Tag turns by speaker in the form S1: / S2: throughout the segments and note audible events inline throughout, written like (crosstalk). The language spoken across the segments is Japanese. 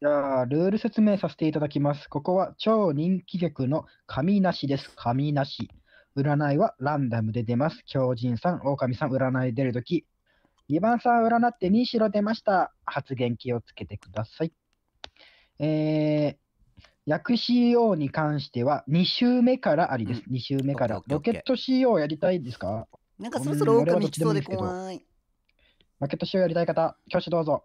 S1: じゃあ、ルール説明させていただきます。ここは超人気曲の神なしです。神なし。占いはランダムで出ます。狂人さん、狼さん、占い出るとき、2番さん占って2白出ました。発言気をつけてください。えー、薬 CO に関しては2週目からありです。2週目からロケット CO やりたいですか？
S2: なんかそろそろ狼来そうで怖い。
S1: ロケット CO やりたい方、挙手どうぞ。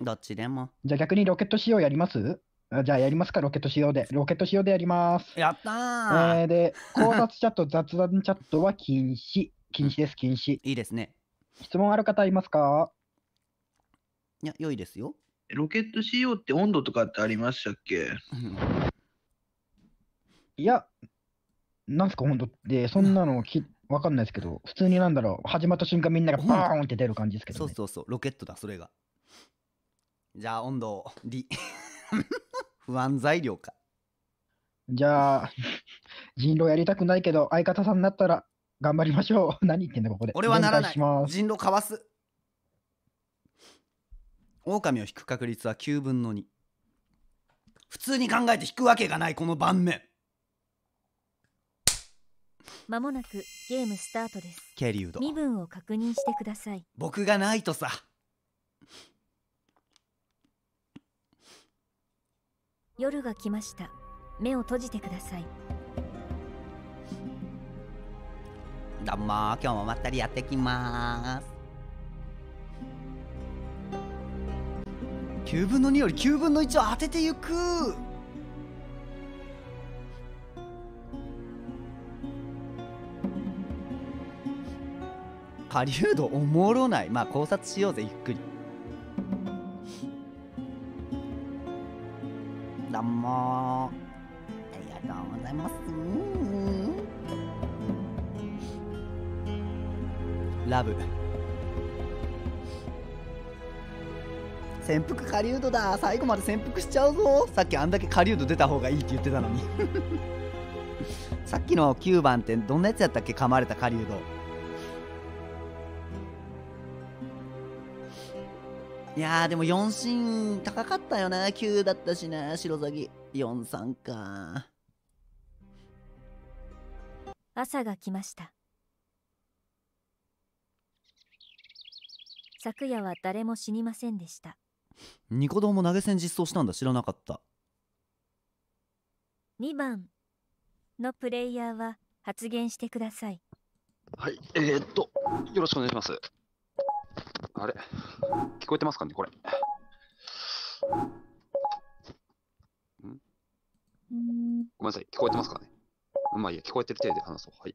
S2: どっちでも。
S1: じゃあ逆にロケット CO やります？あじゃあやりますか、ロケット CO で。ロケット CO でやります。
S2: やったー、
S1: えー、で、考察チャット、雑談チャットは禁止。禁止です、禁止。
S2: いいですね。
S1: 質問ある方いますか？
S2: いや、良いですよ。
S3: ロケット CO って温度とかってありましたっけ？
S2: うん
S1: いや、なんすか、本当で、そんなのきわかんないですけど、普通になんだろう、始まった瞬間みんながバーンって出る感じですけど、ね。
S2: そうそうそう、ロケットだ、それが。じゃあ、温度、リ。(laughs) 不安材料か。
S1: じゃあ、人狼やりたくないけど、相方さんになったら頑張りましょう。(laughs) 何言ってんだ、ここで。
S2: 俺はならない。
S1: お願します
S2: 人狼かわす。狼を引く確率は9分の2。普通に考えて引くわけがない、この盤面。
S4: まもなくゲームスタートです
S2: ケリウド。
S4: 身分を確認してください
S2: 僕がないとさ。
S4: 夜が来ました。目を閉じてください。
S2: どうも今日もまったりやってきます。9分の2より9分の1を当ててゆく。狩人おもろない。まあ考察しようぜゆっくり。どうも。ありがとうございます。ラブ。潜伏狩人だ。最後まで潜伏しちゃうぞ。さっきあんだけ狩人出た方がいいって言ってたのに。(laughs) さっきの9番ってどんなやつやったっけ？噛まれた狩人。いやーでも4進高かったよな9だったしな白ザギ43か。
S4: 朝が来ました。昨夜は誰も死にませんでした。
S2: ニコ動も投げ銭実装したんだ。知らなかった。
S4: 2番のプレイヤーは発言してください。
S5: はい、えー、っと、よろしくお願いします。あれ？聞こえてますかね、これ？んごめんなさい、聞こえてますかね？まあいいや、聞こえてる程度で話そう。はい。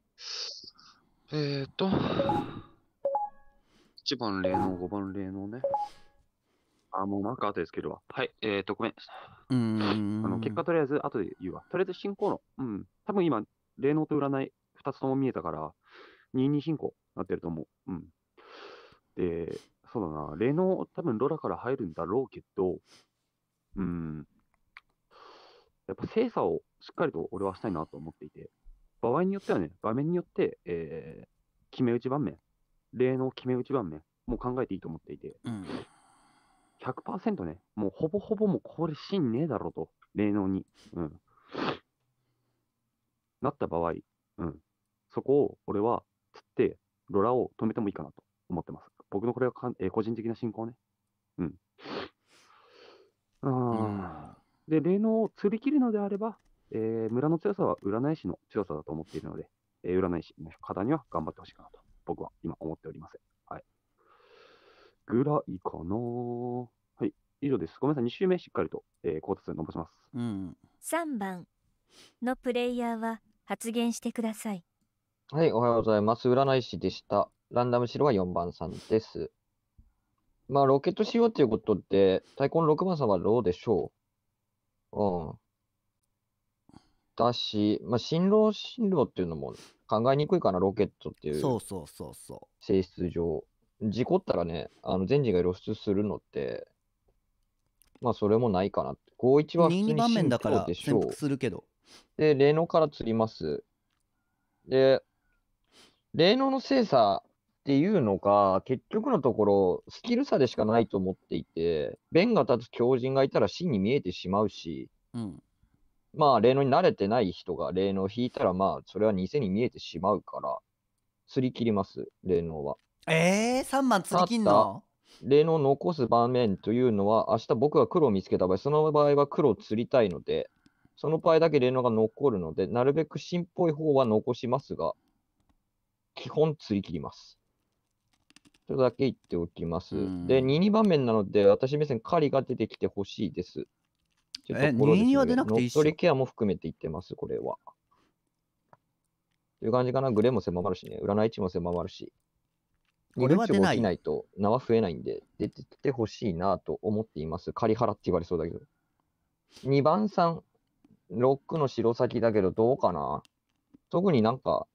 S5: えー、っと、1番霊能、5番霊能ね。あ、もうマーク後でつけるわ。はい、えー、っと、ごめん。
S2: うーん
S5: あの結果とりあえず後で言うわ。とりあえず進行論。うん。多分今、霊能と占い2つとも見えたから、22進行になってると思う。うん。で、そうだな。霊能、多分ロラから入るんだろうけど、うん。やっぱ精査をしっかりと俺はしたいなと思っていて、場合によってはね、場面によって、えー、決め打ち盤面、霊能決め打ち盤面も考えていいと思っていて、
S2: うん
S5: 100%ね、もうほぼほぼもうこれ芯ねえだろうと、霊能に。うん。なった場合、うん。そこを俺は釣って、ロラを止めてもいいかなと思ってます。僕のこれはかん、えー個人的な進行ね。うん。あーで、霊能を釣り切るのであれば、えー村の強さは占い師の強さだと思っているので、えー占い師の方には頑張ってほしいかなと、僕は今思っております。はい。ぐらいかなはい、以上です。ごめんなさい、2周目しっかりと、えー、考察伸ばします。
S2: うん
S4: 3番のプレイヤーは発言してください
S6: はい、おはようございます。占い師でした。ランダム白は4番さんです。まあ、ロケットしようっていうことで、太鼓の6番さんはローでしょう。うん。だし、まあ、新郎新郎っていうのも考えにくいかな、ロケットっていう
S2: そうそうそうそ
S6: 性質上。事故ったらね、あの全人が露出するのって、まあ、それもないかなって。51
S2: う
S6: は普通
S2: 22
S6: に
S2: 番面だから
S6: 進行でしょう
S2: 潜伏。するけど
S6: で、霊能から釣ります。で、霊能の精査っていうのが、結局のところ、スキル差でしかないと思っていて、弁が立つ強人がいたら真に見えてしまうし、
S2: うん
S6: まあ、霊能に慣れてない人が霊能を引いたら、まあ、それは偽に見えてしまうから、釣り切ります、霊能は。
S2: えー、3番釣り切んの？
S6: 霊能を残す場面というのは、明日僕が黒を見つけた場合、その場合は黒を釣りたいので、その場合だけ霊能が残るので、なるべく芯っぽい方は残しますが、基本釣り切ります。それだけ言っておきます。
S2: うん
S6: で、2、2番面なので、私目線、狩りが出てきてほしいです。
S2: え
S6: ところです
S2: 2は出なくていいっしょ
S6: 乗っ取りケアも含めて言ってます、これは。という感じかな。グレーも狭まるしね。占い値も狭まるし。
S2: 俺は出ない
S6: ないと名は増えないんで、出てきてほしいなと思っています。仮払って言われそうだけど。2番3、6の白先だけどどうかな特になんか、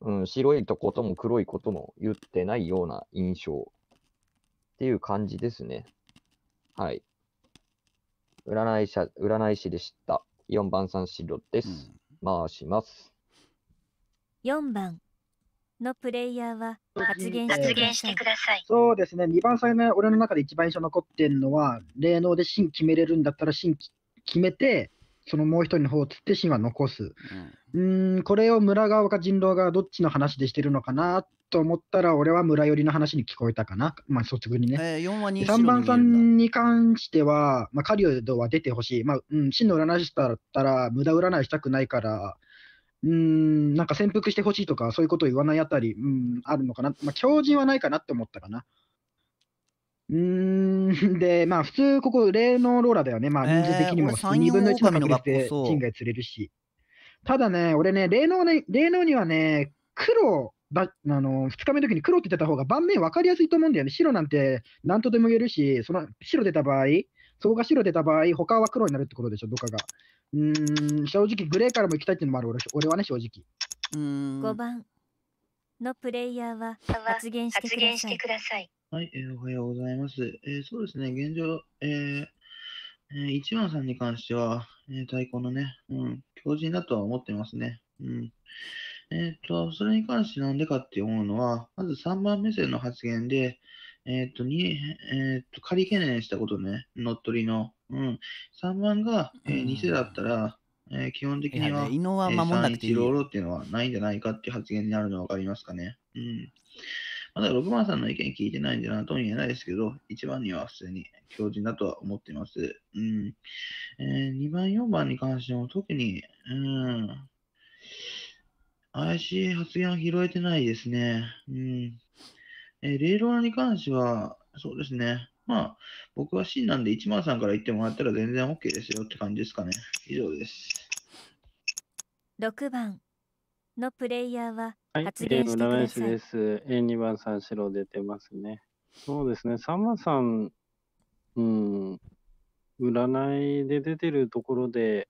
S6: うん、白いとことも黒いことも言ってないような印象っていう感じですね。はい。占い師、占い師でした。4番3白です。回します。
S4: 4番のプレイヤーは発言してください。
S1: そうですね、2番さんね、俺の中で一番印象残ってるのは、霊能で芯決めれるんだったら芯き決めて、そのもう一人の方を釣って芯は残す。うーん、これを村側か人狼側どっちの話でしてるのかなと思ったら、俺は村寄りの話に聞こえたかな。まあ、率直にね。
S2: えー、4は2
S1: 3番さんに関しては、まあ、狩人は出てほしい。まあ、うん、真の占い師だったら、無駄占いしたくないから、うーん、なんか潜伏してほしいとか、そういうことを言わないあたり、うん、あるのかな。まあ、強靭はないかなって思ったかな。うーん、(laughs) で、まあ、普通、ここ、霊能ローラだよね。まあ、
S2: えー
S1: 人数的にも
S2: 俺三
S1: 2分の1の確率で
S2: 学校そう
S1: 人外釣れるし。ただね、俺ね、霊能ね、霊能にはね、黒だ、あの、2日目の時に黒って言ってた方が盤面分かりやすいと思うんだよね。白なんて何とでも言えるし、その白出た場合、そこが白出た場合、他は黒になるってことでしょ、どっかが。うーん、正直グレーからも行きたいっていうのもある、俺俺はね、正直。
S2: うーん
S4: 5番のプレイヤーは発言してください。
S3: はい、えーおはようございます。えーそうですね、現状、えーえー、1番さんに関しては、えー、太鼓のね、うん、強靭だとは思ってますね。うん。えっ、と、それに関してなんでかって思うのは、まず3番目線の発言で、えっ、と、に、えっ、と、仮懸念したことね、乗っ取りの。うん。3番が、えー
S2: うん
S3: 偽だったら、えー基本的には、
S2: ね伊野は守んなくていい
S3: えー316
S2: よ。
S3: っていうのはないんじゃないかっていう発言になるの分かりますかね。うん。まだ6番さんの意見聞いてないんでなとも言えないですけど、1番には普通に強靭だとは思っています。うん。えー2番、4番に関しても特に、うん。怪しい発言は拾えてないですね。うん。えー、レイローに関しては、そうですね。まあ、僕は真なんで1番さんから言ってもらったら全然 OK ですよって感じですかね。以上です。
S4: 6番のプレイヤーは
S7: はい、
S4: 発言してください
S7: えー占い師です。えー、2番さん白出てますね。そうですね、3番さん、うん、占いで出てるところで、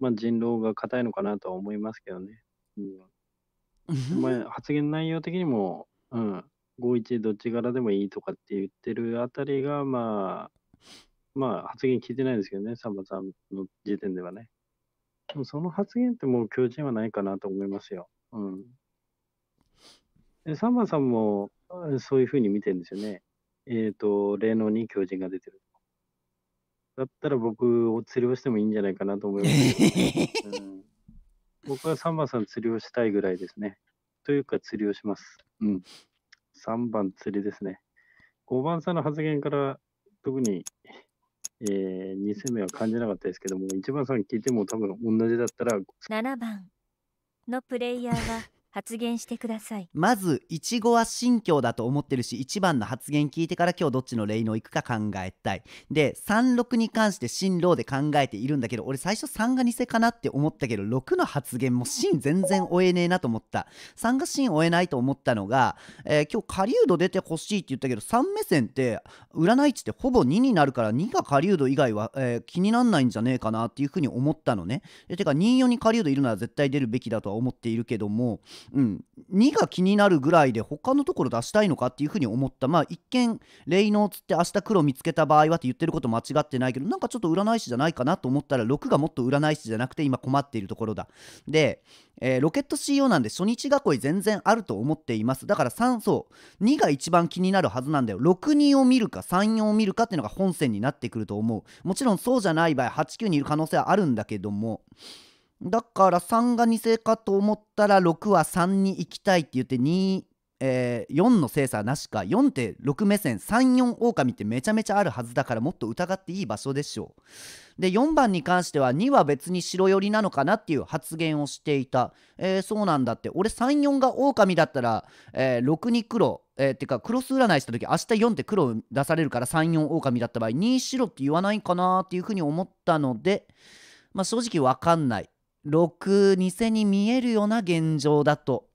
S7: まあ、人狼が硬いのかなとは思いますけどね。うん、まあ、(laughs) 発言内容的にも、うん、5-1どっち柄でもいいとかって言ってるあたりが、まあ、まあ、発言聞いてないですけどね、3番さんの時点ではね。でもその発言ってもう強靭はないかなと思いますよ。うん。で、3番さんもあそういうふうに見てるんですよね。えっ、と、霊能に強靭が出てる。だったら僕を釣りをしてもいいんじゃないかなと思います、うん。僕は3番さん釣りをしたいぐらいですね。というか釣りをします。うん。3番釣りですね。5番さんの発言から特に、えー、2戦目は感じなかったですけども、1番さん聞いても多分同じだったら、
S4: 7番のプレイヤーは発言してください。
S2: まずいちごは新居だと思ってるし1番の発言聞いてから今日どっちの霊能行くか考えたい。で36に関して新郎で考えているんだけど俺最初3が偽かなって思ったけど6の発言も新全然追えねえなと思った。3が新追えないと思ったのが、えー今日狩人出てほしいって言ったけど3目線って占い値ってほぼ2になるから2が狩人以外は、えー気になんないんじゃねえかなっていうふうに思ったのね。てか24に狩人いるなら絶対出るべきだとは思っているけどもうん、2が気になるぐらいで他のところ出したいのかっていうふうに思った。まあ一見レイノーつって明日黒見つけた場合はって言ってること間違ってないけどなんかちょっと占い師じゃないかなと思ったら6がもっと占い師じゃなくて今困っているところだ。で、えーロケット CEO なんで初日囲い全然あると思っています。だから3そう2が一番気になるはずなんだよ。62を見るか34を見るかっていうのが本線になってくると思う。もちろんそうじゃない場合89にいる可能性はあるんだけども。だから3が偽かと思ったら6は3に行きたいって言って2、えー4の精査なしか4って6目線34狼ってめちゃめちゃあるはずだからもっと疑っていい場所でしょう。で4番に関しては2は別に白寄りなのかなっていう発言をしていた、えーそうなんだって。俺34が狼だったら、えー6に黒えーってかクロス占いした時明日4って黒出されるから34狼だった場合2白って言わないかなっていうふうに思ったのでまあ正直わかんない。6偽に見えるような現状だと。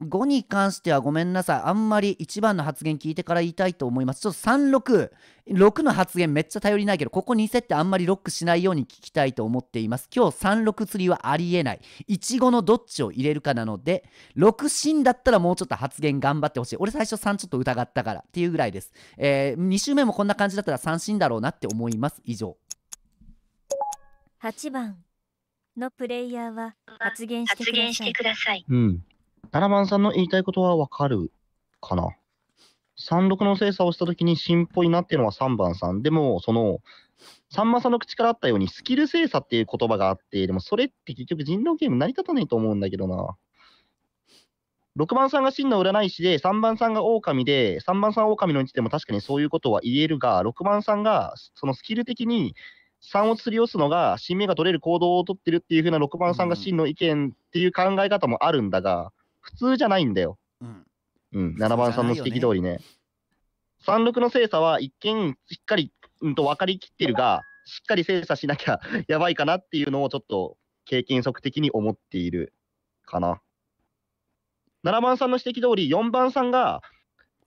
S2: 5に関してはごめんなさい。あんまり1番の発言聞いてから言いたいと思います。ちょっと366の発言めっちゃ頼りないけどここ2設ってあんまりロックしないように聞きたいと思っています。今日36釣りはありえない。15のどっちを入れるかなので6進だったらもうちょっと発言頑張ってほしい。俺最初3ちょっと疑ったからっていうぐらいです、え2周目もこんな感じだったら3進だろうなって思います。以上。
S4: 8番。のプレイヤーは発言してください。
S8: うん。7番さんの言いたいことはわかるかな？36の精査をしたときに新っぽいなっていうのは3番さん。でも、その、3番さんの口からあったようにスキル精査っていう言葉があって、でもそれって結局人狼ゲーム成り立たないと思うんだけどな。6番さんが真の占い師で、3番さんが狼で、3番さん狼の位置でも確かにそういうことは言えるが、6番さんがそのスキル的に3を釣り押すのが、新名が取れる行動を取ってるっていう風な6番さんが真の意見っていう考え方もあるんだが、普通じゃないんだよ。
S2: うん
S8: うん、7番さんの指摘通りね。36の精査は一見しっかり、うん、と分かりきってるが、しっかり精査しなきゃ (laughs) やばいかなっていうのをちょっと経験則的に思っているかな。7番さんの指摘通り、4番さんが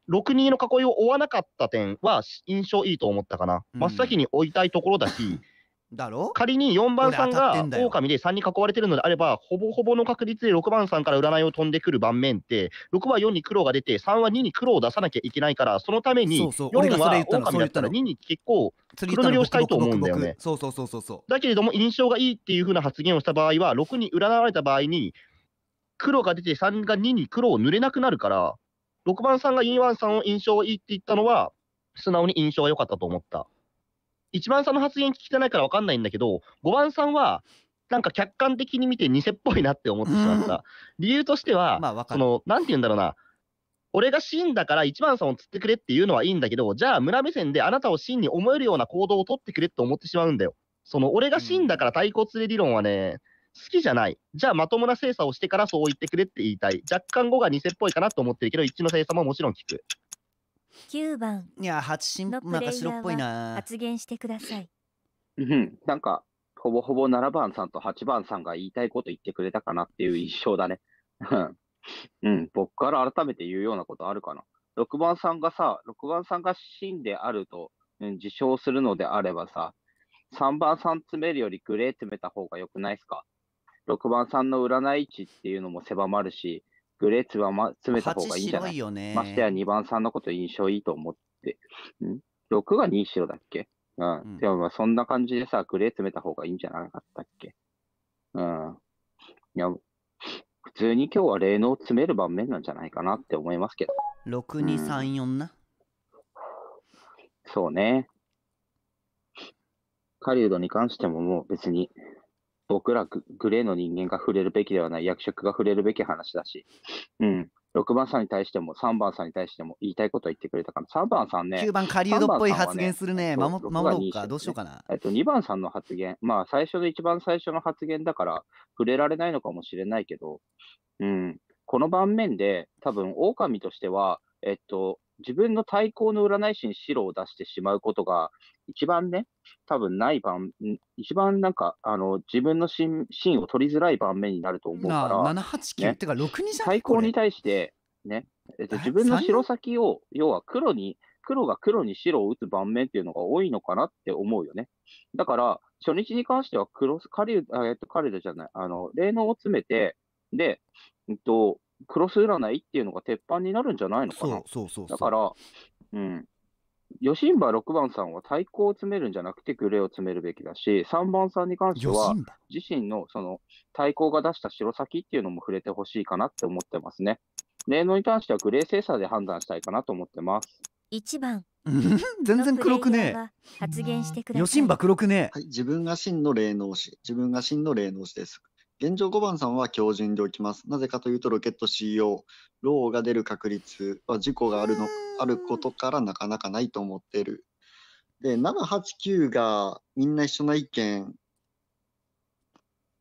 S8: 6-2の囲いを追わなかった点は印象いいと思ったかな。
S2: うん。
S8: 真っ先に追いたいところだし、(laughs)
S2: だろ？
S8: 仮に4番さんが狼で3に囲われてるのであれば、ほぼほぼの確率で6番さんから占いを飛んでくる盤面って、6は4に黒が出て、3は2に黒を出さなきゃいけないから、そのために
S2: そうそう俺が
S8: 4は狼だったら
S2: そう言
S8: 2に結構、
S2: 釣
S8: 黒塗りをしたいと思うんだよね。
S2: そうそうそうそうそ
S8: だけれども印象がいいっていう風な発言をした場合は、6に占われた場合に、黒が出て3が2に黒を塗れなくなるから、6番さんが2番さんを印象がいいって言ったのは、素直に印象が良かったと思った。1番さんの発言聞きてないから分かんないんだけど、5番さんは、なんか客観的に見て偽っぽいなって思ってしまった。理由として
S2: う
S8: は、
S2: まあ
S8: その、なんて言うんだろうな。俺が真だから1番さんを釣ってくれっていうのはいいんだけど、じゃあ村目線であなたを真に思えるような行動を取ってくれって思ってしまうんだよ。その、俺が真だから対抗釣れ理論はね、好きじゃない。じゃあまともな精査をしてからそう言ってくれって言いたい。若干5が偽っぽいかなと思ってるけど、1の精査ももちろん聞く。
S4: 9番
S2: いや八進
S4: のプレイヤ
S2: なんか白っぽい
S4: ーは
S2: な
S4: 発言してください。
S9: うん、なんか、ほぼほぼ7番さんと8番さんが言いたいこと言ってくれたかなっていう印象だね。う (laughs) んうん、僕から改めて言うようなことあるかな。6番さんがさ、6番さんが真であると、うん、自称するのであればさ、3番さん詰めるよりグレー詰めた方が良くないですか？?6 番さんの占い値っていうのも狭まるし、グレー詰ま詰めた方がいいんじゃない？
S2: いよね
S9: ましてや2番さんのこと印象いいと思って。ん ?6 が2白だっけ？うん。
S2: うん
S9: でもまあそんな感じでさ、グレー詰めた方がいいんじゃなかったっけ？うん。いや、普通に今日は霊能を詰める盤面なんじゃないかなって思いますけど。
S2: 6234な
S9: そうね。狩人に関してももう別に僕らググレーの人間が触れるべきではない役職が触れるべき話だし、うん。6番さんに対しても3番さんに対しても言いたいことは言ってくれたから、3番さんね、
S2: 9番狩人っぽい
S9: 3番さんは
S2: 発言するね守
S9: 6が2
S2: 守ろうか
S9: 色
S2: どうしようかな。
S9: えっと、2番さんの発言、まあ最初の一番最初の発言だから触れられないのかもしれないけど、うん、この盤面で多分狼としては、えっと、自分の対抗の占い師に白を出してしまうことが一番ね、多分ない盤、ん一番なんか、あの、自分の芯芯を取りづらい盤面になると思うから、
S2: 789、
S9: ね。
S2: てか62じゃん
S9: 対抗に対して、ね、えっと、自分の
S2: 三
S9: 白先を、要は黒に、黒が黒に白を打つ盤面っていうのが多いのかなって思うよね。だから、初日に関しては黒、カリュあえっと、カリュダじゃない、あの、霊能を詰めて、で、えっと、クロス占いっていうのが鉄板になるんじゃないのかな？
S2: そう。そうそうそう。
S9: だから、うん。ヨシンバ6番さんは対抗を詰めるんじゃなくてグレーを詰めるべきだし、3番さんに関しては自身のその対抗が出した白先っていうのも触れてほしいかなって思ってますね。霊能に関してはグレー精査で判断したいかなと思ってます。
S4: 1番 (laughs)
S2: 全然黒くね
S4: のプレイヤーは発言してください
S2: ヨシンバ黒くね
S10: はい、自分が真の霊能師、自分が真の霊能師です。現状5番さんは強靭でおきます。なぜかというと、ロケット CO、ローが出る確率は事故があるのあることからなかなかないと思っている。で、7、8、9がみんな一緒な意見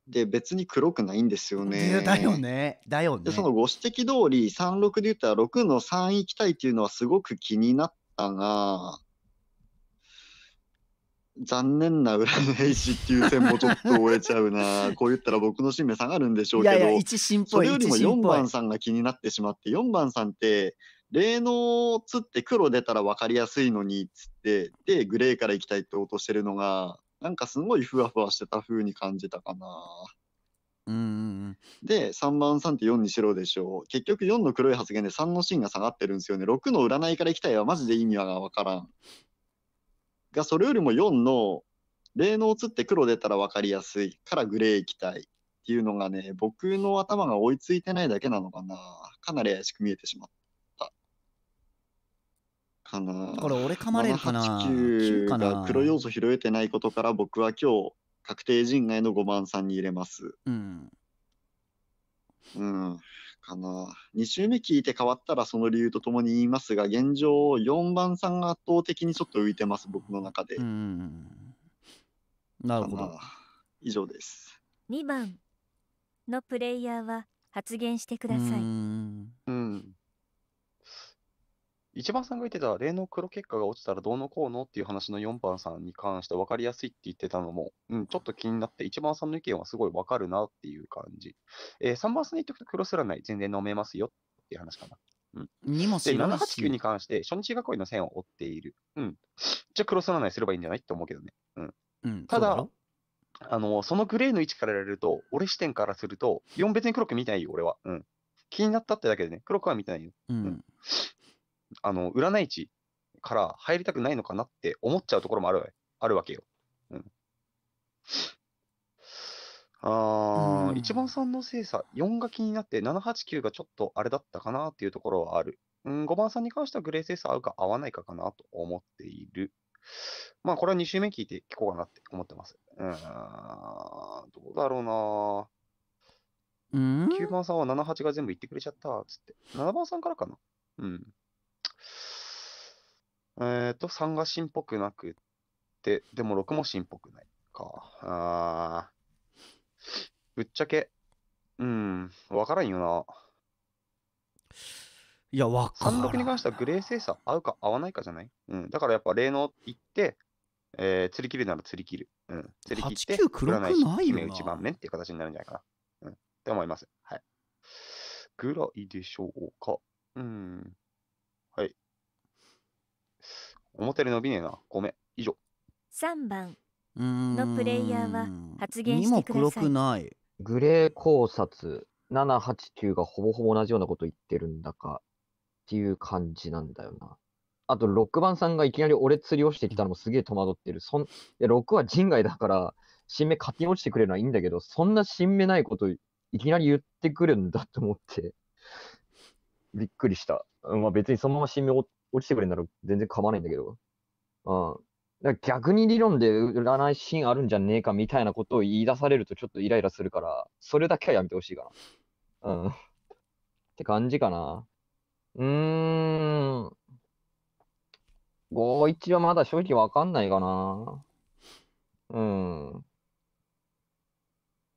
S10: で、別に黒くないんですよね。
S2: だよねだよね
S10: で、そのご指摘通り、36で言ったら6の3行きたいっていうのはすごく気になったが、残念な占い師っていう線もちょっと終えちゃうな。(laughs) こう言ったら僕の使命下がるんでしょうけど、
S2: いやいや
S10: それよりも4
S2: 一進っぽい
S10: 番さんが気になってしまって、4番さんって、霊能つって黒出たら分かりやすいのにっつって、で、グレーから行きたいって落としてるのが、なんかすごいふわふわしてた風に感じたかな。
S2: うんうん
S10: で、3番さんって4にしろでしょう。結局4の黒い発言で3の芯が下がってるんですよね。6の占いから行きたいはマジで意味はわからん。が、それよりも4の霊能つって黒出たら分かりやすいからグレー行きたいっていうのがね、僕の頭が追いついてないだけなのかな。かなり怪しく見えてしまった。かな。
S2: これ俺噛まれるかな
S10: 7 8 9
S2: かな
S10: が黒要素拾えてないことから僕は今日確定人外の5番さんに入れます。
S2: うん
S10: うん、かな。2周目聞いて変わったらその理由とともに言いますが、現状4番さんが圧倒的にちょっと浮いてます、僕の中で。
S2: なるほど。
S10: 以上です。
S4: 2番のプレイヤーは発言してください
S5: うん。一番さんが言ってた例の黒結果が落ちたらどうのこうのっていう話の4番さんに関して分かりやすいって言ってたのも、うん、ちょっと気になって、一番さんの意見はすごい分かるなっていう感じ。えー、3番さんに言っておくとクロス占い全然飲めますよっていう話かな。うん、
S2: にも
S5: で、
S2: 白いし
S5: 789に関して初日囲いの線を追っている。うん。じゃあクロス占いすればいいんじゃないって思うけどね。うん。
S2: うん
S5: ただあの、そのグレーの位置からやられると、俺視点からすると、4別に黒く見てないよ、俺は。うん。気になったってだけでね、黒くは見てないよ。
S2: うん
S5: あの、占い地から入りたくないのかなって思っちゃうところもあるわあるわけよ。うん。あー、一番3の精査、4が気になって、7、8、9がちょっとあれだったかなっていうところはある。うん、5番さんに関してはグレー精査合うか合わないかかなと思っている。まあ、これは2周目聞いて聞こうかなって思ってます。うーん、どうだろうな
S2: うん
S5: ？9番さんは7、8が全部言ってくれちゃった、つって。7番さんからかな？うん。えっ、と、3が芯っぽくなくって、でも6も芯っぽくないか。あーぶっちゃけ、うん、わからんよな。
S2: いや、わか
S5: 36に関してはグレー精査合うか合わないかじゃない？うん。だからやっぱ霊能行って、えー、釣り切るなら釣り切る。うん。釣り切って、
S2: 89黒くないよな
S5: 決め一番面っていう形になるんじゃないかな。うん。って思います。はい。ぐらいでしょうか。うん。はい。表で伸びねえな。ごめん。以上。
S4: 3番
S2: の
S4: のプレイヤーは発言してください
S2: ない。
S6: グレー考察、7、8、9がほぼほぼ同じようなこと言ってるんだかっていう感じなんだよな。あと、6番さんがいきなり俺釣りをしてきたのもすげえ戸惑ってる。そんいや6は人外だから、新芽勝手に落ちてくれるのはいいんだけど、そんな新芽ないこといきなり言ってくるんだと思って、びっくりした。うんまあ別にそのまま新芽落落ちてくれるなら全然構わないんだけど。うん。だから逆に理論で占いシーンあるんじゃねえかみたいなことを言い出されるとちょっとイライラするから、それだけはやめてほしいかな。うん。って感じかな。うーん。51はまだ正直わかんないかな。うん。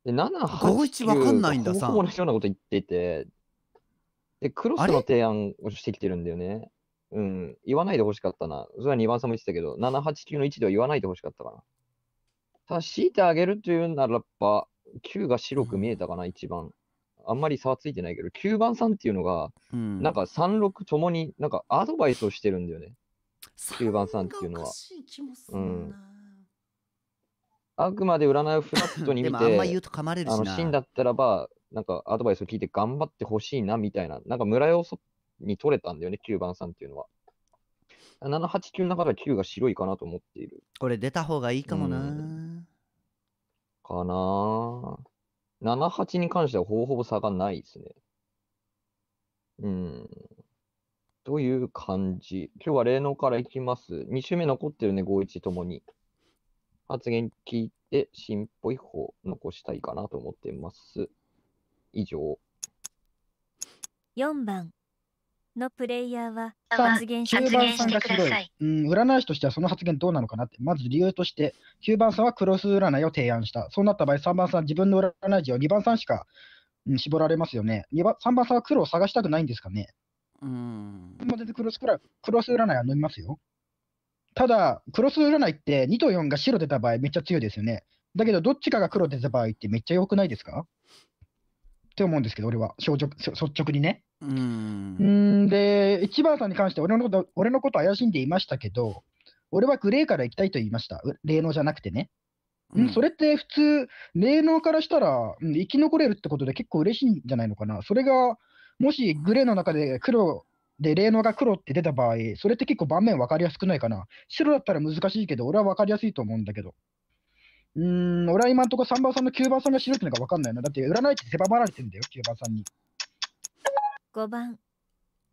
S6: で、7、8、
S2: 51わかんないんだ
S6: 9が
S2: さ
S6: ほぼほぼ同じようなこと言ってて、で、クロスの提案をしてきてるんだよね。うん。言わないでほしかったな。それは2番さんも言ってたけど、7、8、9の1では言わないでほしかったかな。ただ、強いてあげるというならば、9が白く見えたかな、一番。あんまり差はついてないけど、9番さんっていうのが、
S2: うん
S6: なんか3、6ともに、なんかアドバイスをしてるんだよね。9番さんっていうのは。うん。あくまで占いをフラットに見て、
S2: あんま言うと噛まれるしな
S6: あの、真だったらば、なんかアドバイスを聞いて頑張ってほしいなみたいな、なんか村要素に取れたんだよね、9番さんっていうのは。7、8、9の中では9が白いかなと思っている。
S2: これ出た方がいいかもな、
S6: うかなぁ。7、8に関してはほぼほぼ差がないですね。うん。という感じ。今日は霊能からいきます。2週目残ってるね、5、1ともに。発言聞いて、新っぽい方残したいかなと思ってます。以上。
S4: 4番のプレイヤーは発言して
S1: 9
S4: ください。
S1: うん、占い師としてはその発言どうなのかなって。まず理由として、9番さんはクロス占いを提案した。そうなった場合、3番さんは自分の占い師を2番さんしか、うん、絞られますよね。2番3番さんは黒を探したくないんですかね。
S2: うん。
S1: もう全然クロスクラクロス占いは飲みますよ。ただ、クロス占いって2と4が白出た場合めっちゃ強いですよね。だけど、どっちかが黒出た場合ってめっちゃ良くないですか？って思うんですけど、俺は、正直率直にね。
S2: う。
S1: うんで、1番さんに関して俺のこと、俺のこと怪しんでいましたけど、俺はグレーから行きたいと言いました。う霊能じゃなくてね。うん、それって普通、霊能からしたら、うん生き残れるってことで結構嬉しいんじゃないのかな。それが、もしグレーの中で黒で霊能が黒って出た場合、それって結構盤面分かりやすくないかな。白だったら難しいけど、俺は分かりやすいと思うんだけど。うーん、俺は今んとこ3番さんの9番さんが白いってのが分かんないな。だって占いって狭まられてんだよ、9番さんに。
S4: 5番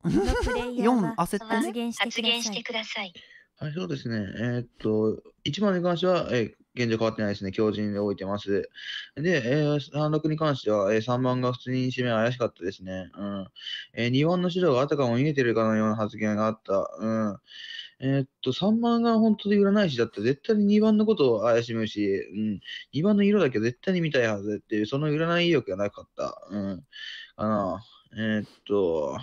S4: (laughs) のプレイヤー
S2: 4
S4: は
S2: 焦ってね
S4: 発言してください
S3: はい、そうですね。えーっと、1番に関しては、えー現状変わってないですね。強靭で置いてます。で、えー、36に関しては、えー3番が普通に指名怪しかったですね。うん。えー2番の白があたかも逃げてるかのような発言があった。うん。えーっと、3番が本当に占い師だったら絶対に2番のことを怪しむし、うん。2番の色だけ絶対に見たいはずっていう、その占い意欲がなかった。うん。かな。えーっと、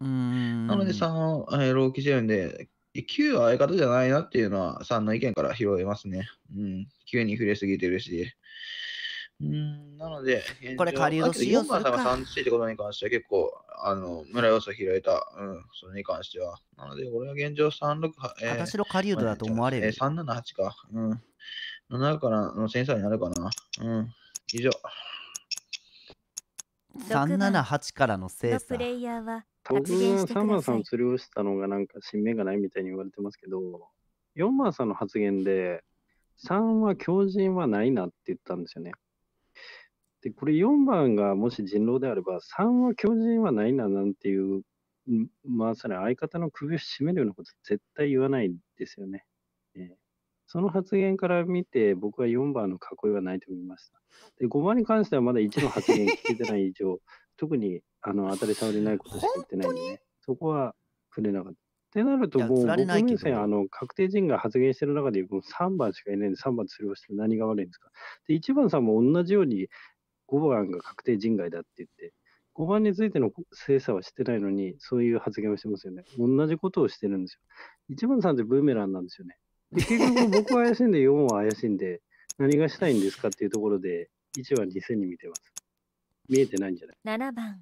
S2: うーん。
S3: なので3、えー、浪費してるんで、9は相方じゃないなっていうのは3の意見から拾えますね。うん。9に触れすぎてるし。うん、なので、
S2: これ仮押し
S3: 4
S2: をするか
S3: 番さんが3つってことに関しては結構、あの、村要素を拾えた。うん、それに関しては。なので、俺は現状3、6、えー
S2: 片白狩人だと思われる
S3: えー、3、7、8か。うん。の中からのセンサーになるかな。うん。以上。
S2: 378からの精査
S4: のプレイヤーは
S7: 僕
S4: 発言して
S7: 3番さん
S4: ください
S7: 釣りをしたのがなんか新芽がないみたいに言われてますけど、4番さんの発言で、3は強靭はないなって言ったんですよね。で、これ4番がもし人狼であれば、3は強靭はないななんていう、んまさに相方の首を絞めるようなこと絶対言わないですよね。ええその発言から見て、僕は4番の囲いはないと思いました。で、5番に関してはまだ1の発言聞けてない以上、(laughs) 特にあの当たり障りないことしか言ってないんでね、そこはくれなかった。ってなると、もう僕目線、あの確定人が発言してる中でもう3番しかいないんで、3番釣りをして何が悪いんですか。で、1番さんも同じように5番が確定人外だって言って、5番についての精査はしてないのに、そういう発言をしてますよね。同じことをしてるんですよ。1番さんってブーメランなんですよね。で、結局僕は怪しいんで、4は怪しいんで、何がしたいんですかっていうところで、1番2000に見てます。見えてないんじゃない
S4: ？7番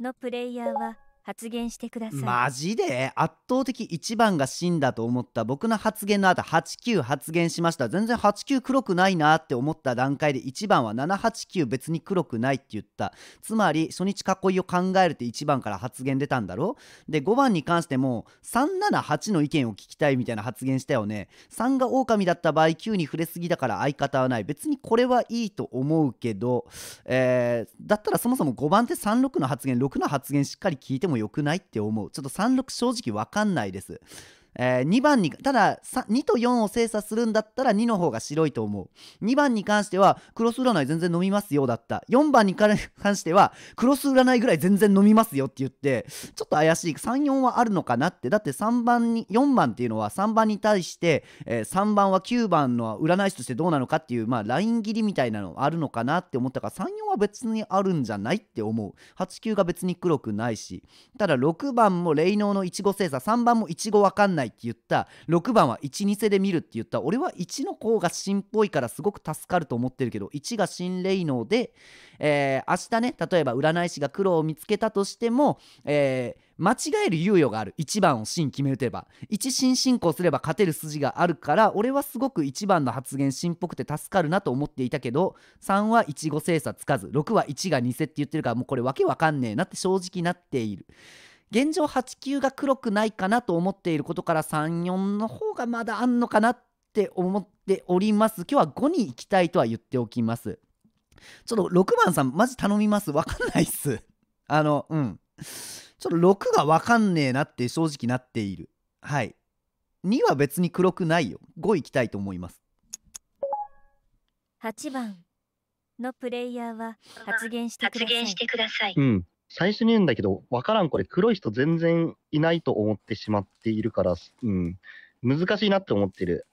S4: のプレイヤーは発言してください。
S2: マジで？圧倒的1番が死んだと思った。僕の発言の後89発言しました。全然89黒くないなって思った段階で1番は789別に黒くないって言った。つまり初日囲いを考えるって1番から発言出たんだろ？で5番に関しても378の意見を聞きたいみたいな発言したよね。3が狼だった場合9に触れすぎだから相方はない。別にこれはいいと思うけど、えーだったらそもそも5番って36の発言6の発言しっかり聞いても良くないって思う。ちょっと36正直わかんないです。えー2番にただ2と4を精査するんだったら2の方が白いと思う。2番に関してはクロス占い全然飲みますよだった。4番に関してはクロス占いぐらい全然飲みますよって言ってちょっと怪しい34はあるのかなって。だって3番に4番っていうのは3番に対して、えー3番は9番の占い師としてどうなのかっていうまあライン切りみたいなのあるのかなって思ったから34は別にあるんじゃないって思う。89が別に黒くないし。ただ6番も霊能のいちご精査3番もいちごわかんないないって言った6番は1、2世で見るって言った。俺は1の方が新っぽいからすごく助かると思ってるけど1が新霊能で、えー明日ね例えば占い師が黒を見つけたとしても、えー間違える猶予がある。1番を新決めるといえば。1新進行すれば勝てる筋があるから俺はすごく1番の発言新っぽくて助かるなと思っていたけど3は1語精査つかず6は1が2世って言ってるからもうこれわけわかんねえなって正直なっている。現状89が黒くないかなと思っていることから34の方がまだあんのかなって思っております。今日は5に行きたいとは言っておきます。ちょっと6番さんマジ頼みます。わかんないっす。(laughs) あのうん。ちょっと6がわかんねえなって正直なっている。はい。2は別に黒くないよ。5行きたいと思います。
S4: 8番のプレイヤーは発言してください。
S8: うん。最初に言うんだけど、わからん、これ、黒い人全然いないと思ってしまっているから、うん。難しいなって思ってる。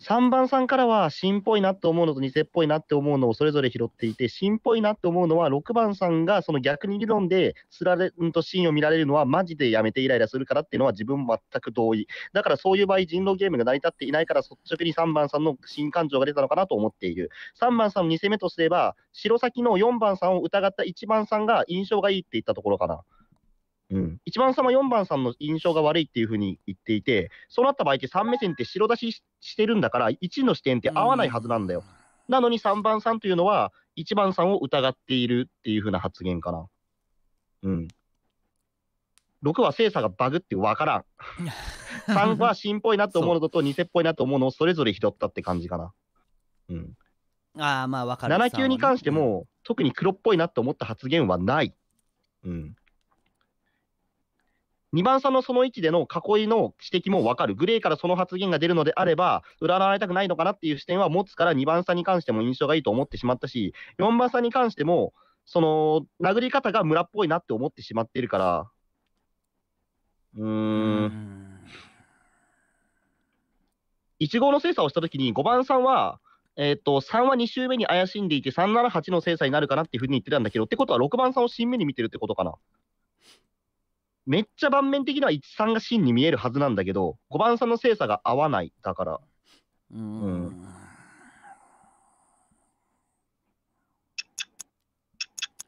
S8: 3番さんからは、新っぽいなって思うのと偽っぽいなって思うのをそれぞれ拾っていて、新っぽいなって思うのは、6番さんがその逆に理論で、すられんとシーンを見られるのは、マジでやめてイライラするからっていうのは自分も全く同意。だからそういう場合、人狼ゲームが成り立っていないから、率直に3番さんの新感情が出たのかなと思っている。3番さんの2戦目とすれば、白先の4番さんを疑った1番さんが印象がいいって言ったところかな。うん、1番さんは4番さんの印象が悪いっていうふうに言っていて、そうなった場合って3目線って白出しししてるんだから、1の視点って合わないはずなんだよ。なのに3番さんというのは、1番さんを疑っているっていうふうな発言かな。うん。6は精査がバグって分からん。(laughs) 3は新っぽいなと思うのと偽っぽいなと思うのをそれぞれ拾ったって感じかな。うん。
S2: ああまあわかる
S8: 7級に関しても、特に黒っぽいなと思った発言はない。うん。2番さんのその位置での囲いの指摘も分かる。グレーからその発言が出るのであれば、占われたくないのかなっていう視点は持つから、2番さんに関しても印象がいいと思ってしまったし、4番さんに関しても、その、殴り方が村っぽいなって思ってしまってるから、うーん。1号の精査をしたときに、5番さんは、えっ、と、3は2周目に怪しんでいて、378の精査になるかなっていうふうに言ってたんだけど、ってことは6番さんを新目に見てるってことかな。めっちゃ盤面的には1、3が真に見えるはずなんだけど、5番さんの精査が合わない。だから。うん。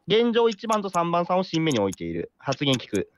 S8: 現状1番と3番さんを新目に置いている。発言聞く。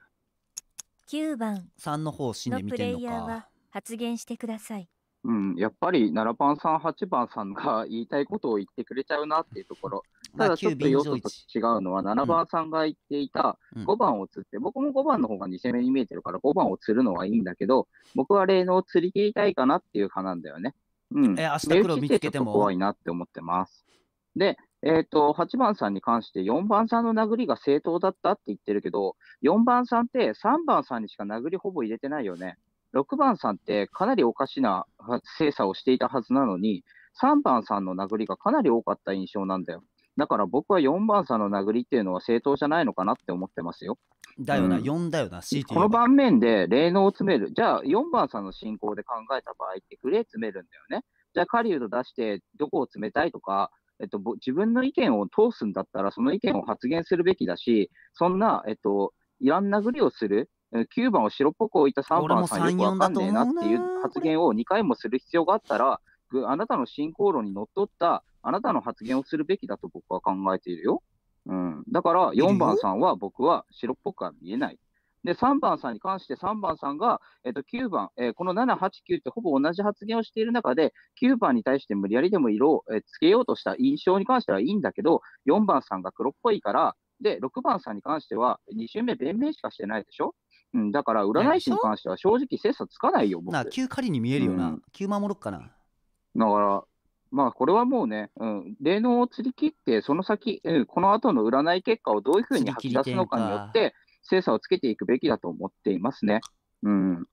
S4: 9番
S2: 3の方を死ん
S4: の
S2: で見てんの
S4: プレイヤーは
S2: か
S4: 発言してください。
S9: うん、やっぱり7番さん、8番さんが言いたいことを言ってくれちゃうなっていうところ。
S2: まあ
S9: ただちょっと
S2: 9
S9: 要素と違うのは、7番さんが言っていた
S2: うん
S9: 5番を釣って、僕も5番の方が2攻めに見えてるから5番を釣るのはいいんだけど、僕は霊能を釣り切りたいかなっていう派なんだよね。うん。
S2: え明日見つけても？
S9: 怖いなって思ってます。で、えっ、と、8番さんに関して4番さんの殴りが正当だったって言ってるけど、4番さんって3番さんにしか殴りほぼ入れてないよね。6番さんってかなりおかしなは精査をしていたはずなのに、3番さんの殴りがかなり多かった印象なんだよ。だから僕は4番さんの殴りっていうのは正当じゃないのかなって思ってますよ。
S2: だよな、
S9: うん
S2: 4だよな C
S9: この盤面で霊能を詰める。じゃあ4番さんの進行で考えた場合ってグレー詰めるんだよね。じゃあ狩人出してどこを詰めたいとか、えっと、ぼ自分の意見を通すんだったらその意見を発言するべきだし、そんな、えっと、いらん殴りをする。え9番を白っぽく置いた3
S2: 俺も
S9: 番さんよくわかんねえなっていう発言を2回もする必要があったら、ぐあなたの進行論にのっとったあなたの発言をするべきだと僕は考えているよ。うん、だから4番さんは僕は白っぽくは見えない。で、3番さんに関して3番さんが、えっと、9番、えーこの7、8、9ってほぼ同じ発言をしている中で、9番に対して無理やりでも色を、えーつけようとした印象に関してはいいんだけど、4番さんが黒っぽいから、で、6番さんに関しては2周目弁明しかしてないでしょ？うん、だから占い師に関しては正直精査つかないよ、僕。
S2: な9狩りに見えるよな、
S9: うん
S2: 9守ろっかな
S9: だから、まあ、これはもうね、うん、霊能を釣り切って、その先、うん、この後の占い結果をどういうふうに吐き出すのかによって、精査をつけていくべきだと思っていますね。うん。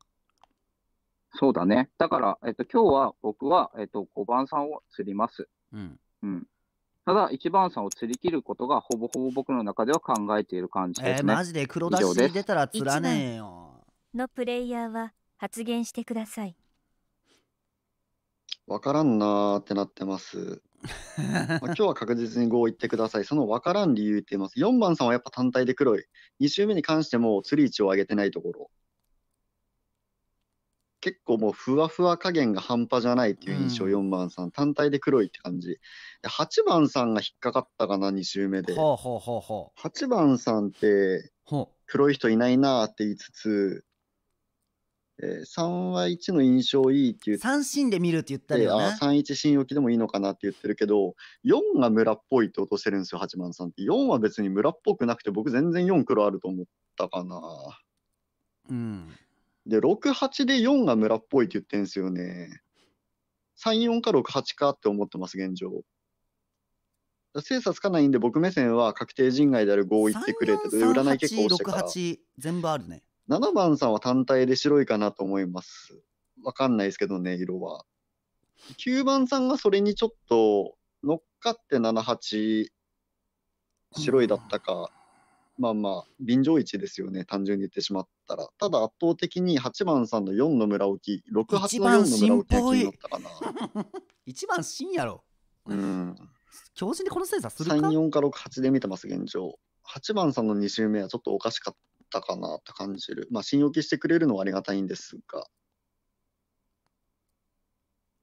S9: そうだね。だから、えっと、今日は僕は、えっと、5番さんを釣ります。
S2: うん。
S9: うん。ただ、1番さんを釣り切ることが、ほぼほぼ僕の中では考えている感じ
S2: えー、
S9: ですね。
S2: マジで黒出し出たらつらねえよ
S4: のプレイヤーは発言してください。
S10: わからんなーってなってます。まあ、(laughs) 今日は確実に5言ってください。そのわからん理由って言います。4番さんはやっぱ単体で黒い。2周目に関しても釣り位置を上げてないところ。結構もうふわふわ加減が半端じゃないっていう印象、
S2: うん
S10: 4番さん。単体で黒いって感じ。で8番さんが引っかかったかな、2周目で。
S2: ほうほうほうほう
S10: 8番さんって
S2: ほ
S10: 黒い人いないなーって言いつつ、えー3は1の印象いいって言って、
S2: 三振で見るって言ったりよ
S10: あ
S2: な
S10: 31新置きでもいいのかなって言ってるけど、4が村っぽいって落としてるんですよ、8番さんって。4は別に村っぽくなくて、僕全然4黒あると思ったかな。
S2: うん
S10: で、6、8で4が村っぽいって言ってるんですよね。3、4か6、8かって思ってます、現状。精査つかないんで、僕目線は確定人外である5を言ってくれて、で占い結構押してから。
S2: 368全部あるね
S10: 7番さんは単体で白いかなと思います。わかんないですけどね、色は。9番さんがそれにちょっと乗っかって7、8白いだったか、まあまあ、便乗位置ですよね、単純に言ってしまったら。ただ圧倒的に8番さんの4の村置き、6、8の4の村置きが気になったかな。
S2: 一番芯や (laughs) ろ
S10: うん。
S2: 教授にこの精査するか
S10: ？3、4か6、8で見てます、現状。8番さんの2周目はちょっとおかしかったかなって感じる。まあ、信用きしてくれるのはありがたいんですが。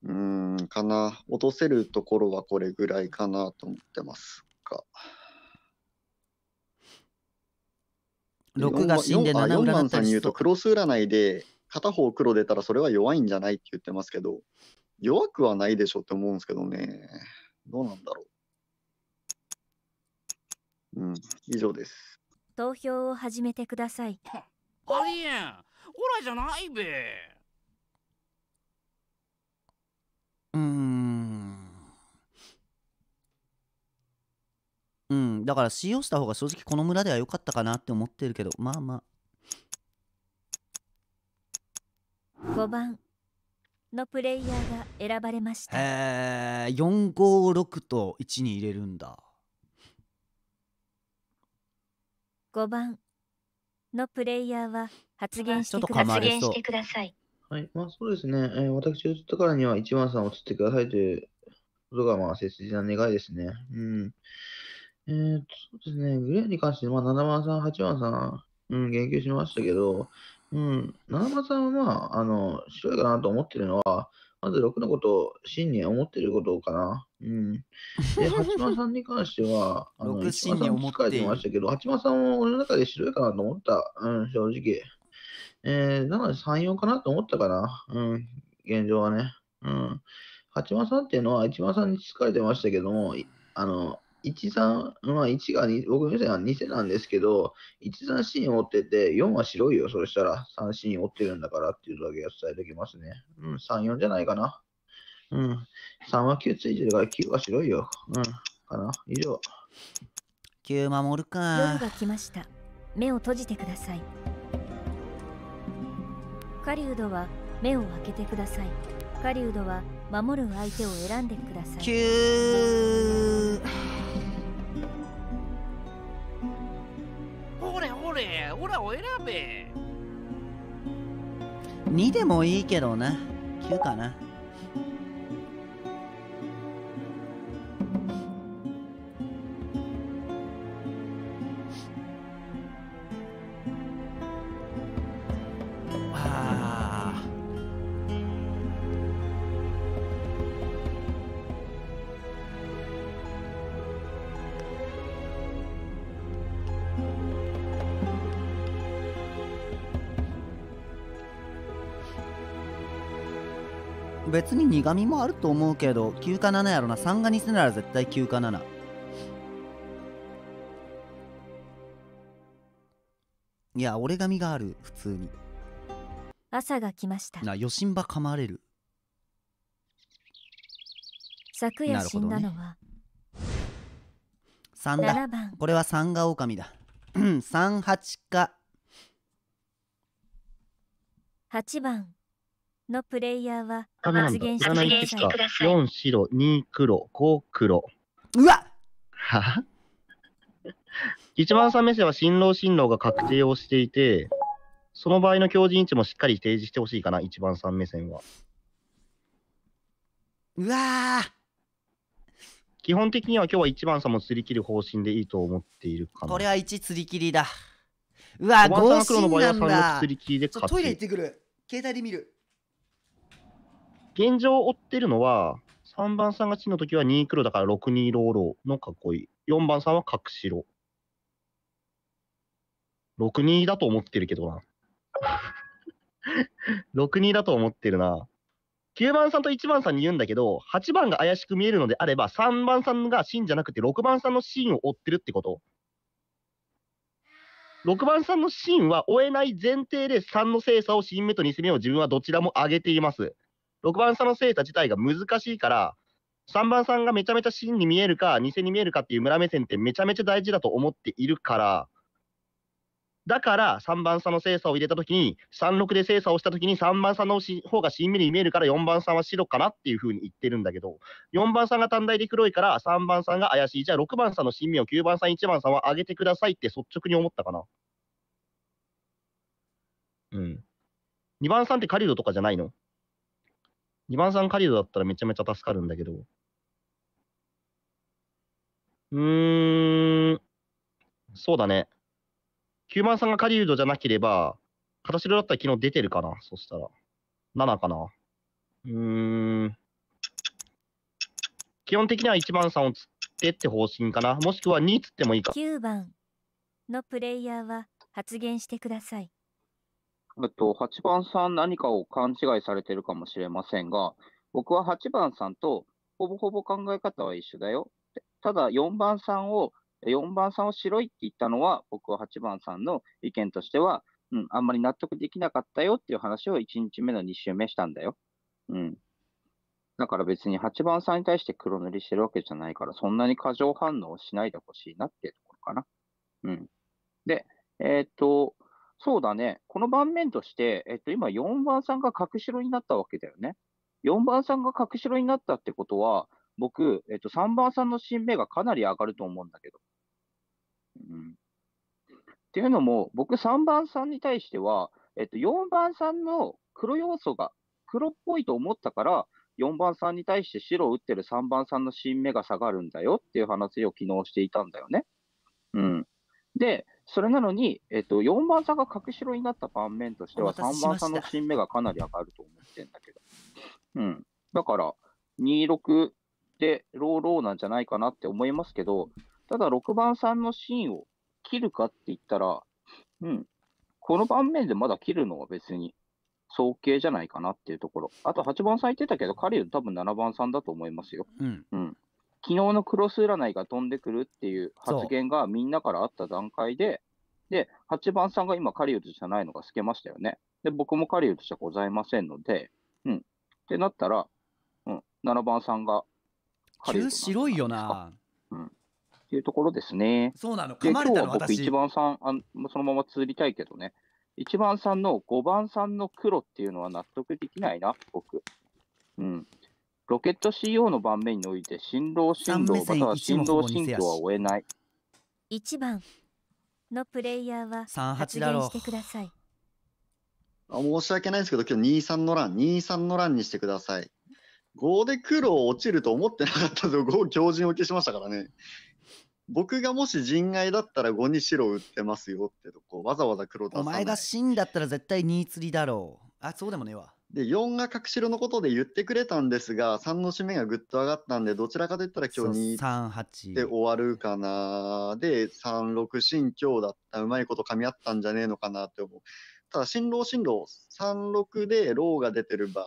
S10: うーん、かな。落とせるところはこれぐらいかなと思ってますが。
S2: 6が死んで
S10: 4
S2: 7
S10: 4
S2: 占
S10: 番
S2: ったりしそう
S10: さんに言うと、クロス占いで片方黒出たらそれは弱いんじゃないって言ってますけど、弱くはないでしょって思うんですけどね。どうなんだろう。うん、以上です。
S4: 投票を始めてください。
S11: ありえんオラじゃないべ。
S2: うーん。うんだから使用した方が正直この村では良かったかなって思ってるけど。まあま
S4: 5番のプレイヤーが選ばれました。
S2: あへえ456と1に入れるんだ
S4: 5番のプレイヤーは発言してください
S2: 噛まれそう
S4: ください
S3: はい、まあそうですね。えー私が映ったからには1番さんを映ってくださいということが、まあ、切実な願いですね。うん。えーと、そうですね。グレーに関して、まあ、7番さん、8番さん、うん、言及しましたけど、うん、7番さんは、まあ、あの、白いかなと思ってるのは、まず6のことを真に思ってることかな。うん。で、(laughs) 8番さんに関しては、あの、
S2: 6
S3: 1番さん
S2: 真に思って
S3: いてましたけど、8番さんは俺の中で白いかなと思った。うん、正直。えー、なので3、4かなと思ったかな。うん、現状はね。うん。8番さんっていうのは1番さんに疲れてましたけども、いあの、1、3、まあ1がに僕の目線は2なんですけど、1、3シーン追ってて、4は白いよ、そしたら。3シーン追ってるんだからっていうだけは伝えておきますね。うん、3、4じゃないかな。うん。3は9ついてるから9は白いよ。うん。かな。以上。
S2: 9守る
S4: 夜
S2: か
S4: が来ました目を閉じてください狩人は目を開けてください狩人は守る相手を選んでください
S2: 9
S11: 選べ。
S2: 2でもいいけどな。9かな。別に苦味もあると思うけど9か7やろな。3が偽なら絶対9か7いや俺髪がある。普通に。
S4: 朝が来ました。
S2: な余震ば噛まれる。
S4: 昨夜死んだのは
S2: 3だ。
S4: 7番。
S2: これは3が狼だ。(clears throat) 38か。
S4: 8番のプレイヤーは。発言して
S8: 占い。結果、4白、2黒、5黒。
S2: うわ。
S8: は？一番さん目線は新郎新郎が確定をしていて、その場合の強靭値もしっかり提示してほしいかな、一番さん目線は。
S2: うわ
S8: 基本的には今日は一番さんも釣り切る方針でいいと思っているかな。
S2: これは1釣り切りだ。うわ
S8: 五番さん
S2: 合
S8: が黒の場合は釣り切りで
S2: ち。ょ
S8: 勝ち
S2: トイレ行ってくる。携帯で見る
S8: 現状追ってるのは、3番さんが地の時は2黒だから6、2ローローの囲い。4番さんは角白。6、2だと思ってるけどな。6、2だと思ってるな。9番さんと1番さんに言うんだけど、8番が怪しく見えるのであれば、3番さんが真じゃなくて6番さんの真を追ってるってこと。6番さんの真は追えない前提で3の精査を新目と2戦目を自分はどちらも上げています。6番さんの精査自体が難しいから、3番さんがめちゃめちゃ真に見えるか、偽に見えるかっていう村目線ってめちゃめちゃ大事だと思っているから、だから3番さんの精査を入れたときに、36で精査をしたときに3番さんのし方が新目に見えるから4番さんは白かなっていうふうに言ってるんだけど、4番さんが短大で黒いから3番さんが怪しい。じゃあ6番さんの新目を9番さん、1番さんは上げてくださいって率直に思ったかな。うん。2番さんってカリドとかじゃないの？?2 番さんカリドだったらめちゃめちゃ助かるんだけど。うーん。そうだね。9番さんがカリウドじゃなければ、片白だったら昨日出てるかなそしたら。7かなうーん。基本的には1番さんを釣ってって方針かなもしくは2釣ってもいいか。
S4: 9番のプレイヤーは発言してください。
S9: えっと、8番さん何かを勘違いされてるかもしれませんが、僕は8番さんとほぼほぼ考え方は一緒だよ。ただ4番さんを、4番さんを白いって言ったのは、僕は8番さんの意見としては、うん、あんまり納得できなかったよっていう話を1日目の2週目したんだよ。うん。だから別に8番さんに対して黒塗りしてるわけじゃないから、そんなに過剰反応をしないでほしいなっていうところかな。うん。で、えーっと、そうだね。この盤面として、えっと、今4番さんが角白になったわけだよね。4番さんが角白になったってことは、僕、えっと、3番さんの新目がかなり上がると思うんだけど。うん。っていうのも、僕3番さんに対しては、えっと、4番さんの黒要素が黒っぽいと思ったから、4番さんに対して白を打ってる3番さんの新目が下がるんだよっていう話を昨日していたんだよね。うん。で、それなのに、えっと、4番さんが角白になった盤面としては、
S2: お待たせ
S9: 3
S2: しました
S9: 番さんの新目がかなり上がると思ってんだけど。うん。だから、26でローローなんじゃないかなって思いますけど、ただ6番さんの芯を切るかって言ったら、うん。この盤面でまだ切るのは別に早計じゃないかなっていうところ。あと8番さん言ってたけど、カリウ多分7番さんだと思いますよ。
S2: うん。
S9: うん。昨日のクロス占いが飛んでくるっていう発言がみんなからあった段階で、で、8番さんが今カリウドじゃないのが透けましたよね。で、僕もカリウドじゃございませんので、うん。ってなったら、うん、7番さんがカリウド
S2: 急白いよな。
S9: っていうところですね。
S2: そうなの。
S9: で、
S2: 噛まれたの
S9: 今日は僕
S2: 私。
S9: 1番さん、あんそのまま通りたいけどね。1番さんの5番さんの黒っていうのは納得できないな、僕。うん。ロケット CO の盤面において、新郎新郎または新
S2: 一もほぼ
S9: 郎新居は追えない。
S4: 1番のプレイヤーは
S2: 38
S4: 発言してください。
S10: 申し訳ないですけど、今日23の欄、23の欄にしてください。5で黒落ちると思ってなかったぞ。5強靭を消しましたからね。僕がもし陣外だったら5に白打ってますよってとこ、わざわざ黒出さない。
S2: お前が死んだったら絶対2釣りだろう。あ、そうでもねえわ。
S10: で、4が角白のことで言ってくれたんですが、3の締めがぐっと上がったんで、どちらかといったら今日2
S2: そう38
S10: で終わるかな。で、3、6、新京だった。うまいこと噛み合ったんじゃねえのかなって思う。ただ、新郎、新郎、3、6でローが出てる場合、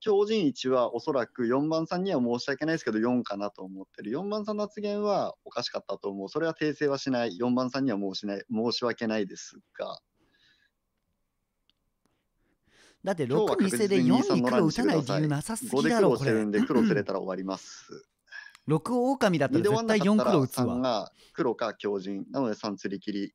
S10: 強靭1はおそらく4番さんには申し訳ないですけど、4かなと思ってる。4番さんの発言はおかしかったと思う。それは訂正はしない。4番さんには申しない申し訳ないですが、
S2: だって6
S10: 今日は確
S2: にせで
S10: 実に
S2: 4
S10: 23
S2: に黒打たない。理由なさす
S10: 5で
S2: ぎだろ、これ
S10: 黒してる。んで、黒 (laughs) 釣れたら終わります。
S2: 6狼だった
S10: 2で終わ
S2: ら絶対4
S10: んなかったら
S2: 黒打つ
S10: 3
S2: わ。
S10: が黒か強靭。なので3釣り切り。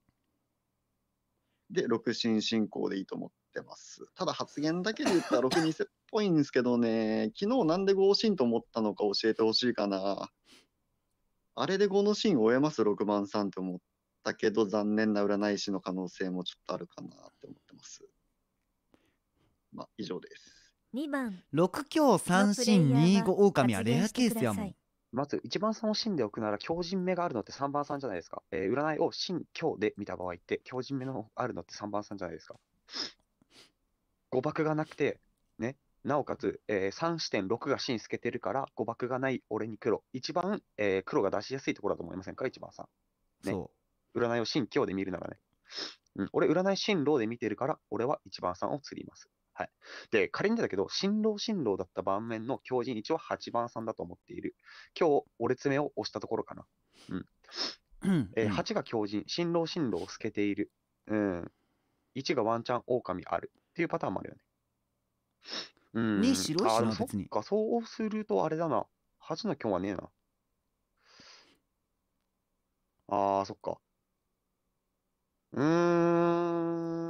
S10: で、6進進行でいいと思ってます。ただ発言だけで言ったら (laughs) 6偽っぽいんですけどね、昨日なんで5進と思ったのか教えてほしいかな。あれで5の進終えます、6番さんって思ったけど、残念な占い師の可能性もちょっとあるかなって思ってます。まあ、以上です。
S4: 2番
S2: 6強3進2 5狼はレアケースやもん。
S5: まず、1番さんを芯で置くなら、強靭目があるのって3番さんじゃないですか。えー占いを芯強で見た場合って、強靭目のあるのって3番さんじゃないですか。誤爆がなくて、ね、なおかつ、えー、3視点6が芯透けてるから、誤爆がない俺に黒。一番、えー黒が出しやすいところだと思いませんか、一番さん。ね
S2: そ
S5: 占いを新強で見るならね。うん、俺、占い新郎で見てるから、俺は一番さんを釣ります。はい。で、仮にだけど、新郎新郎だった盤面の強人1は8番さんだと思っている。今日、俺詰めを押したところかな。うん。えー
S2: うん
S5: 8が強人、新郎新郎を透けている。うん。1がワンチャン狼ある。っていうパターンもあるよね。うん。
S2: に白いしな別に
S5: っか、そうするとあれだな。8の強はねえな。あー、そっか。うーん。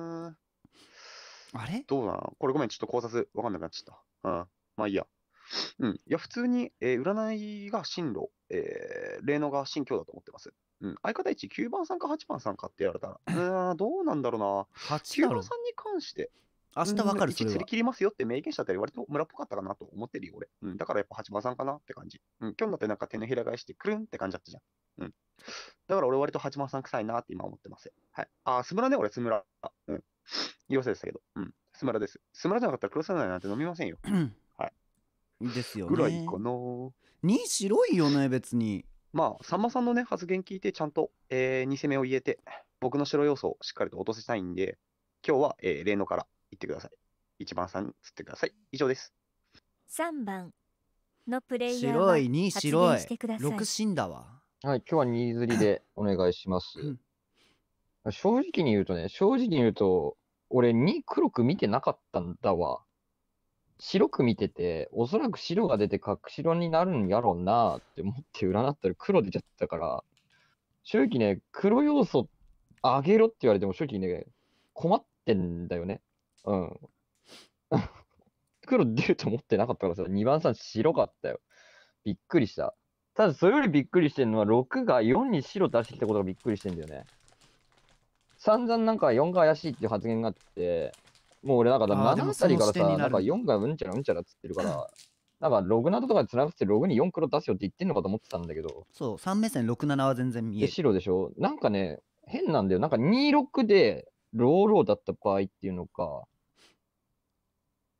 S2: あれ？
S5: どうだなこれごめん、ちょっと考察わかんなくなっちゃった。うん。まあいいや。うん。いや、普通に、えー占いが進路、えー、霊能が新教だと思ってます。うん。相方1、9番さんか8番さんかって言われたら、(laughs) うーん、どうなんだろうな。
S2: 8
S5: 9
S2: だろ
S5: 番さんに関して、
S2: 明日わかる
S5: うん
S2: それは
S5: 1釣り切りますよって明言したって割と村っぽかったかなと思ってるよ、俺。うん。だからやっぱ8番さんかなって感じ。うん。今日だってなんか手のひら返してくるんって感じだったじゃん。うん。だから俺割と8番さん臭いなって今思ってます。はい。あー、スムラね、俺、スムラ。うん。言わせでしたけど。うん。スムラです。スムラじゃなかったら黒サナイなんて飲みませんよ。はい。
S2: ですよね
S5: ぐらいかな。
S2: に白いよね別に
S5: まあ、さんまさんのね、発言聞いて、ちゃんと、えー、偽目を言えて、僕の白要素をしっかりと落とせたいんで、今日は、えー、例のから言ってください。1番さん、つってください。以上です。
S4: 3番のプレイヤーは
S2: 白い2
S4: 発
S2: 白い
S4: 言してください
S2: 6死んだわ
S6: はい、今日は2釣りでお願いします。正直に言うとね、正直に言うと、俺2黒く見てなかったんだわ。白く見てて、おそらく白が出て角白になるんやろうなって思って占ったら黒出ちゃったから、正直ね、黒要素上げろって言われても正直ね、困ってんだよね。うん。(laughs) 黒出ると思ってなかったからさ、2番さん白かったよ。びっくりした。ただ、それよりびっくりしてるのは、6が4に白出してきたことがびっくりしてんだよね。散々なんか4が怪しいっていう発言があって、もう俺なんか
S2: あーで
S6: 7
S2: も
S6: あたりからさ、
S2: その視点にな
S6: んか4がうんちゃらうんちゃらっつってるから、なんかログなどとかで繋がっててログに4黒出すよって言ってんのかと思ってたんだけど、
S2: そう3目線67は全然見え
S6: で、
S2: る
S6: 白でしょ？なんかね、変なんだよ。なんか26でローローだった場合っていうのか、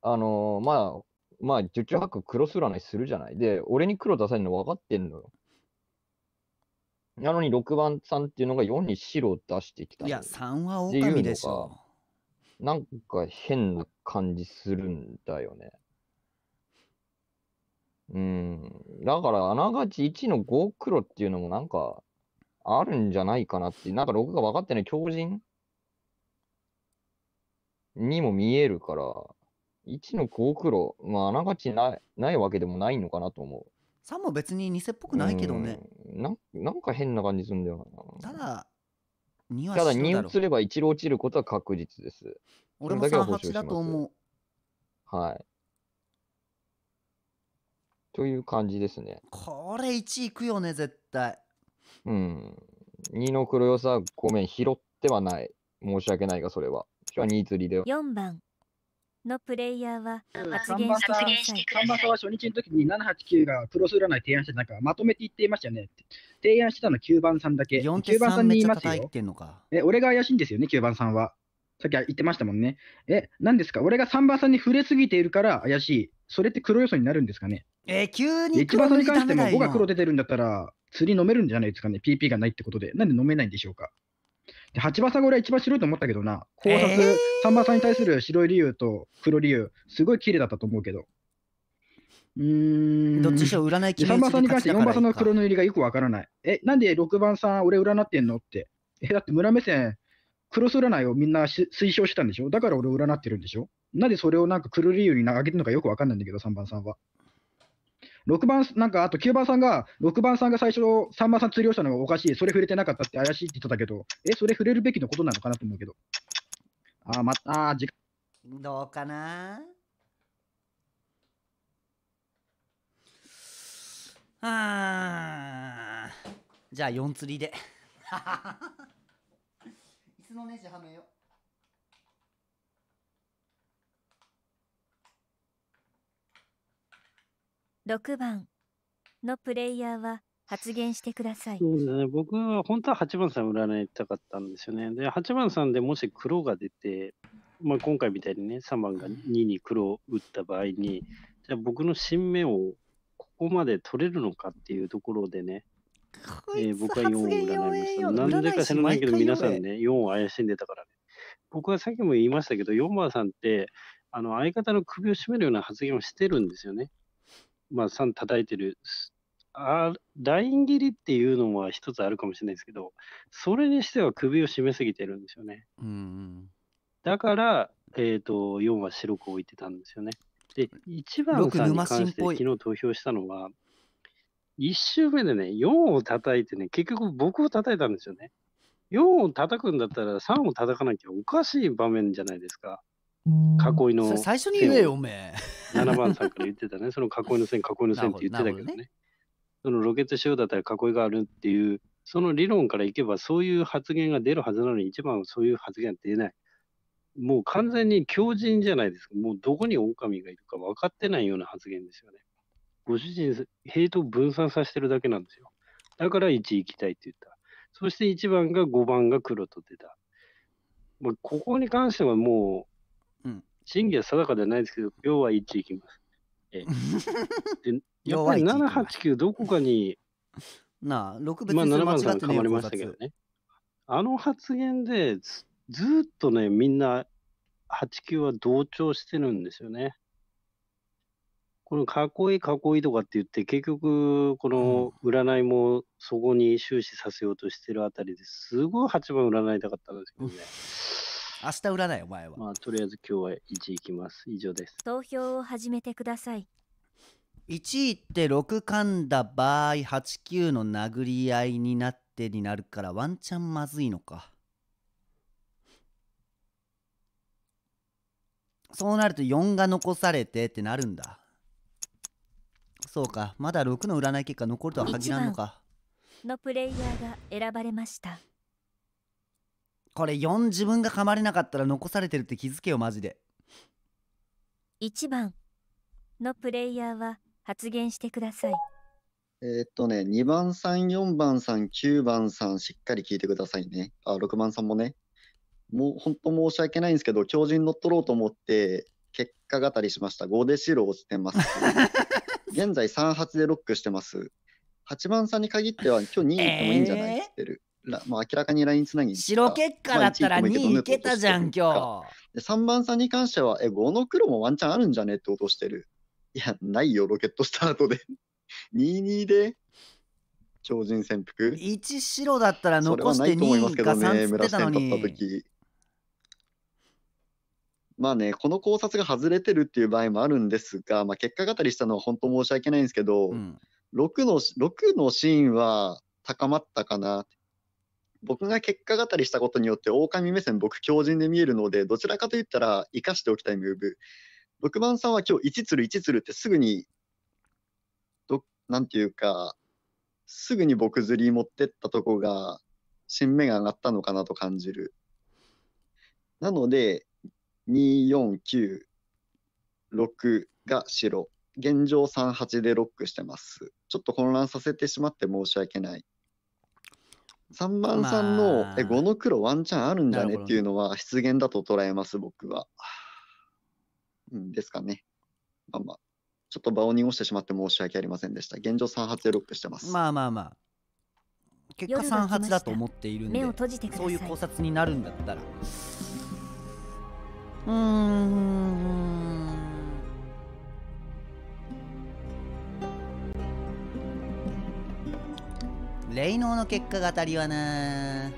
S6: あのーまあ、まあ、受注白クロス占いするじゃない。で、俺に黒出されるの分かってんのよ。なのに6番さんっていうのが4に白を出してきたの
S2: いや3は狼でしょ。
S6: がなんか変な感じするんだよね。うん。だから、あながち1の5黒っていうのもなんか、あるんじゃないかなって、なんか6が分かってない強靭にも見えるから、1の5黒、まあ、あながちないないわけでもないのかなと思
S2: 3も別に偽っぽくないけどね
S6: う。なんなんか変な感じするんだよな。
S2: ただ2は
S6: ただ2
S2: 白だろ
S6: 移れば1路落ちることは確実です。
S2: 俺も
S6: それだけは保
S2: 38
S6: 証します
S2: だと思う
S6: はい。という感じですね。
S2: これ1いくよね絶対
S6: うん。2の黒良さ、ごめん、拾ってはない。申し訳ないが、それは。今日は2釣りで。
S4: 4番のプレイヤーは発
S1: 3
S4: 言
S1: 番さん
S4: してください
S1: 3番さんは初日の時に789がクロス占い提案して、なんかまとめて言っていましたよね。提案してたの9番さんだけ。
S2: 4手
S1: 9番さ
S2: 3
S1: んに
S2: めっちゃ
S1: 言いますよ。え、俺が怪しいんですよね、9番さんは。さっき言ってましたもんね。え、何ですか俺が3番さんに触れすぎているから怪しい。それって黒要素になるんですかね
S2: えー、急
S1: で
S2: に
S1: 1番さんに関しても5
S2: ダメだよ
S1: が黒出てるんだったら、釣り飲めるんじゃないですかね ?PP がないってことで。なんで飲めないんでしょうかで ?8 番さんが俺は一番白いと思ったけどな。考察、
S2: え
S1: 3番さんに対する白い理由と黒理由、すごい綺麗だったと思うけど。うーん。
S2: どっちにしろ占い決め
S1: 3
S2: 打ち
S1: 番さんに関して4番さんの黒塗りがよくわからない。え、なんで6番さん俺占ってんのって。え、だって村目線、クロス占いをみんなし推奨してたんでしょ？だから俺占ってるんでしょ？なんでそれをなんか黒理由に上げてるのかよくわかんないんだけど、3番さんは。6番、なんかあと9番さんが、6番さんが最初、3番さん釣りをしたのがおかしい、それ触れてなかったって怪しいって言ってたけど、え、それ触れるべきのことなのかなと思うけど。あー、ま、あー、時間。
S2: どうかな？あー。じゃあ4釣りで。(laughs) 椅子のネジはめよ
S4: 6番のプレイヤーは発言してください
S7: そうですね、僕は本当は8番さん占いたかったんですよね。で、8番さんでもし黒が出て、まあ、今回みたいにね、3番が2に黒を打った場合に、じゃあ僕の新芽をここまで取れるのかっていうところでね、えー僕は4を占いました。なんでか知らないけど、皆さんね、4を怪しんでたからね。僕はさっきも言いましたけど、4番さんって、あの相方の首を絞めるような発言をしてるんですよね。まあ、3叩いてる。あライン切りっていうのは一つあるかもしれないですけど、それにしては首を絞めすぎてるんですよね。
S2: うん
S7: だから、えっ、と、4は白く置いてたんですよね。で、1番
S2: 六
S7: さんに
S2: 沼
S7: 関して昨日投票したのは、1周目でね、4を叩いてね、結局僕を叩いたんですよね。4を叩くんだったら3を叩かなきゃおかしい場面じゃないですか。囲いの
S2: それ最初に言えよ、おめえ。
S7: 7番さんから言ってたね、(laughs) その囲いの線、囲いの線って言ってたけどね。そのロケット仕様だったら囲いがあるっていう、その理論からいけば、そういう発言が出るはずなのに、一番はそういう発言が出ない。もう完全に強靭じゃないですか。もうどこに狼がいるか分かってないような発言ですよね。ご主人、ヘイトを分散させてるだけなんですよ。だから1行きたいって言った。そして1番が5番が黒と出た。まあ、ここに関してはもう、真偽は定かではないですけど、要は1行きます。ええで (laughs) やっぱり
S2: 要は1
S7: 7、8、9、どこかに、
S2: なあ、6別
S7: まあ、7
S2: にそれ間
S7: 番さんかまりましたけどね。あの発言でずずーっとね、みんな8、9は同調してるんですよね。この囲い囲いとかって言って、結局、この占いもそこに終始させようとしてるあたりですごい8番占いたかったんですけどね。
S2: 明日占い、お前は。
S7: まあ、とりあえず今日は1いきます。以上です。
S4: 投票を始めてください
S2: 1位って6噛んだ場合、8、9の殴り合いになってになるから、ワンチャンまずいのか。そうなると4が残されてってなるんだ。そうか、まだ6の占い結果残るとは限らんのか。
S4: のプレイヤーが選ばれました
S2: これ4自分が噛まれなかったら残されてるって気づけよ、マジで。
S4: 1番のプレイヤーは発言してください
S10: えーっとね、2番さん、4番さん、9番さん、しっかり聞いてくださいね。あ、6番さんもね。もう本当申し訳ないんですけど、強靭乗っ取ろうと思って、結果語りしました。5で白落ちてます。(laughs) 現在3、8でロックしてます。8番さんに限っては、今日2位行ってもいいんじゃない？って言ってる。らまあ、明らかにラインつなぎ
S2: 白結果だったら2位いけたじゃん、今日。
S10: で3番さんに関しては、え、5の黒もワンチャンあるんじゃね？って落としてる。いや、ないよ、ロケットスタートで。(laughs) 22で、超人潜伏。
S2: 1白だったら残して
S10: ないと思います
S2: 2か
S10: けどね、
S2: 3つっ
S10: 村
S2: てたの
S10: 線取ったまあね、この考察が外れてるっていう場合もあるんですが、まあ、結果語りしたのは本当申し訳ないんですけど、6, の6のシーンは高まったかな。僕が結果語りしたことによって、狼目線、僕、強靭で見えるので、どちらかといったら、生かしておきたいムーブ。6番さんは今日、1つる1つるってすぐに、どなんていうか、すぐに僕釣り持ってったとこが、新芽が上がったのかなと感じる。なので、2、4、9、6が白。現状3、8でロックしてます。ちょっと混乱させてしまって申し訳ない。3番さんの、
S2: まあ
S10: え5の黒ワンチャンあるんじゃねっていうのは失言だと捉えます、僕は。うんですかね。まあまあ、ちょっと場を濁してしまって申し訳ありませんでした。現状3、8でロックしてます。
S2: まあまあまあ。結果3
S4: 夜が来ました
S2: 発だと思っているんで
S4: 目を閉じてください
S2: そういう考察になるんだったらうーん霊能の結果が当たりはな。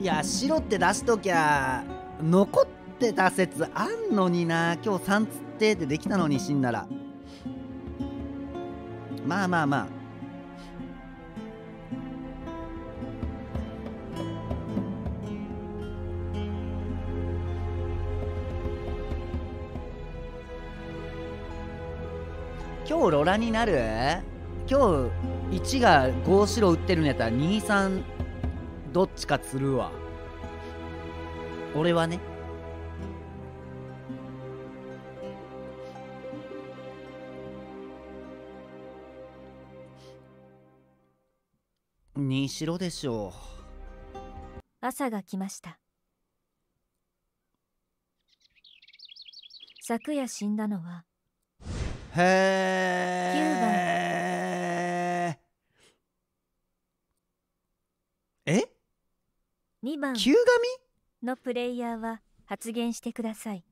S2: いや白って出しときゃ残ってた説あんのにな。今日3つってってできたのに死んだら。まあまあまあ。今日ロラになる？今日1が5白打ってるんやったら23どっちか釣るわ。俺はね。2白でしょう。
S4: 朝が来ました。昨夜死んだのは
S2: へええ
S4: ？2番。
S2: 旧
S4: のプレイヤーは発言してください。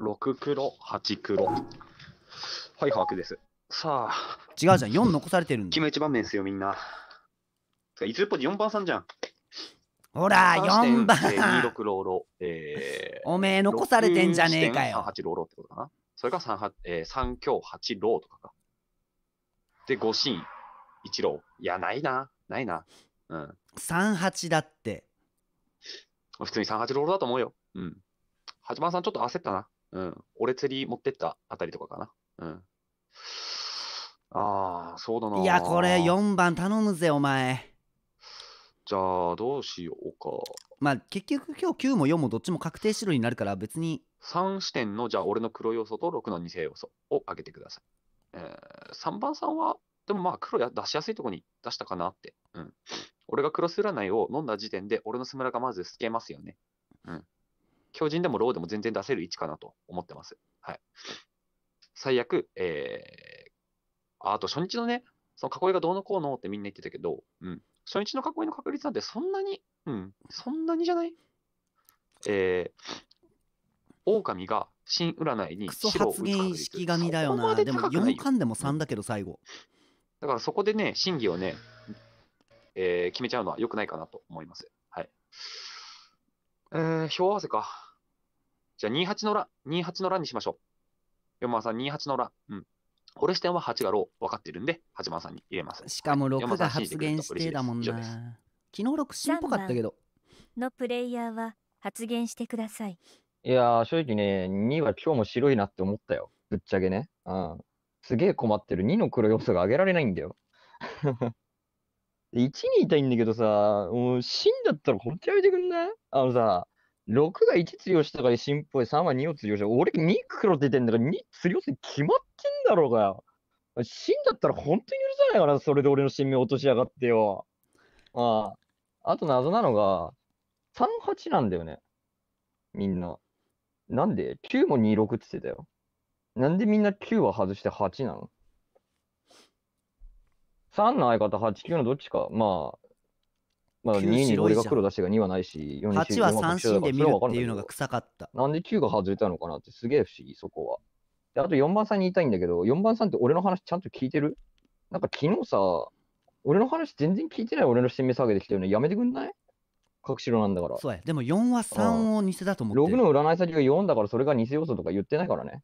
S5: 6黒、8黒。はい、把握です。さあ、
S2: 違うじゃん。4残されてるんだ。
S5: 決め一番目ですよ、みんな。つかいつっぽで4番さんじゃん。
S2: ほら4番。
S5: 26ローロ、えー、
S2: おめえ残されてんじゃねえかよ。
S5: 38ローロってことかな。それが3、8えー、3強8ローとかか。で、5シーン1ロー。いや、ないな。ないな。うん。
S2: 38だって
S5: 普通に38ロールだと思うよ。うん。八番さんちょっと焦ったな。うん。俺釣り持ってったあたりとかかな。うん。ああ、そうだな。
S2: いやこれ。4番頼むぜお前
S5: じゃあ、どうしようか。
S2: まあ結局今日9も4もどっちも確定白になるから別に
S5: 3視点の、じゃあ、俺の黒要素と6の偽要素を上げてください。えー、3番さんは、でもまあ、黒や出しやすいとこに出したかなって。うん。俺がクロス占いを飲んだ時点で、俺のスムラがまず透けますよね。うん。強靭でもローでも全然出せる位置かなと思ってます。はい。最悪、えー、あと初日のね、その囲いがどうのこうのってみんな言ってたけど、うん。初日の囲いの確率なんてそんなに、うん、そんなにじゃない？えー、狼が新占いに
S2: クソ
S5: 白を打
S2: 発
S5: つ確率
S2: 言式神だよ
S5: そこまで
S2: なでも4
S5: 高くないよ
S2: 巻でも3だけど最後
S5: だからそこでね、審議をね、えー決めちゃうのは良くないかなと思います。はい。えー、票合わせか。じゃあ28の欄、28の欄にしましょう。4番さん28の欄。うん。俺視点は8がロー分かってるんで、8番さんに入れます。
S2: しかも
S5: はい
S2: 6が発言してだもんな昨日6進っぽかったけど
S4: のプレイヤーは発言してください
S6: いやー、正直ね、2は今日も白いなって思ったよ。ぶっちゃけね。うん。すげえ困ってる。2の黒要素が上げられないんだよ。(laughs) 1にいたいんだけどさ、もう死んだったらほんとやめてくんない？あのさ、6が1釣りをしたから進っぽい、3は2を釣りをした。俺2黒出てんだから2釣りをす決まってんだろうがよ。死んだったら本当に許さないから、それで俺の新名落としやがってよ。ああ。あと謎なのが、38なんだよね。みんな。なんで ?9 も26って言ってたよ。なんでみんな9は外して8なの ?3 の相方、8、9のどっちか。まあ、まあ
S2: 9
S6: 2に俺が黒出してが2はないし、4に
S2: 8は三振で見るっていうのが臭かった
S6: なんで9が外れたのかなってすげえ不思議、そこは。で、あと4番さんに言いたいんだけど、4番さんって俺の話ちゃんと聞いてる？なんか昨日さ、俺の話全然聞いてない俺の新名下げてきたよね。やめてくんない？隠しろなんだから。
S2: そうやでも4は3を偽だと思って
S6: 6
S2: る
S6: の占い先が4だからそれが偽要素とか言ってないからね。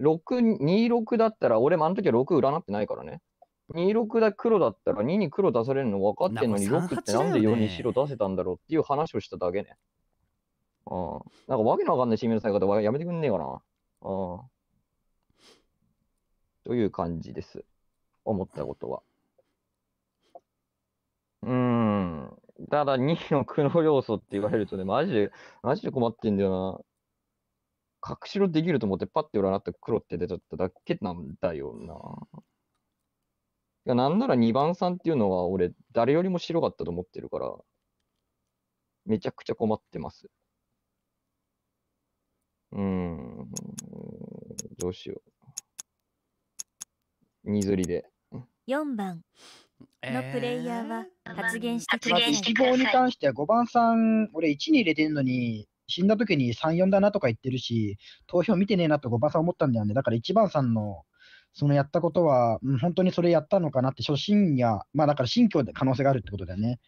S6: 6、26だったら俺もあの時は6占ってないからね。26だ黒だったら2に黒出されるの分かってんのに
S2: なんか
S6: 6ってなんで
S2: 38だよ
S6: 4
S2: ね
S6: に白出せたんだろうっていう話をしただけね。うん。なんかわけのわかんない新名のされ方はやめてくんねえかな。うん。という感じです。思ったことは。うーん。ただ2の黒要素って言われるとね、マジで、マジで困ってんだよな。隠しろできると思ってパッて占って黒って出ちゃっただけなんだよな。なんなら2番さんっていうのは俺、誰よりも白かったと思ってるから、めちゃくちゃ困ってます。うん、どうしよう。二釣りで。
S4: 4番のプレイヤーは発言してください
S1: 1号に関しては5番さん、俺1に入れてんのに、死んだ時に3、4だなとか言ってるし、投票見てねえなと5番さん思ったんだよね。だから1番さんの、そのやったことは、うん本当にそれやったのかなって、初心や、まあだから新居で可能性があるってことだよね。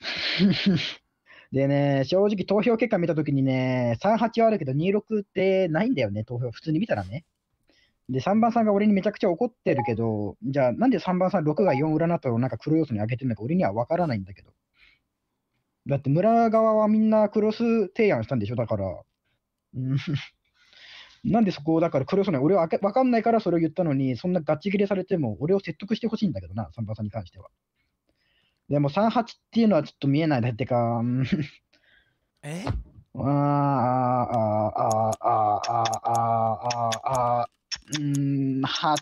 S1: (laughs) でね、正直投票結果見たときにね、38はあるけど26ってないんだよね、投票。普通に見たらね。で、3番さんが俺にめちゃくちゃ怒ってるけど、じゃあなんで3番さん6が4占ったのをなんか黒要素に上げてるのか俺には分からないんだけど。だって村側はみんなクロス提案したんでしょ？だから。うん (laughs) なんでそこをだからクロスに俺はわか分かんないからそれを言ったのに、そんなガチ切れされても俺を説得してほしいんだけどな、3番さんに関しては。でも38っていうのはちょっと見えないだってか、うん
S2: え？
S1: あーあー、あーあー、あーあー、あーあー、うーん、8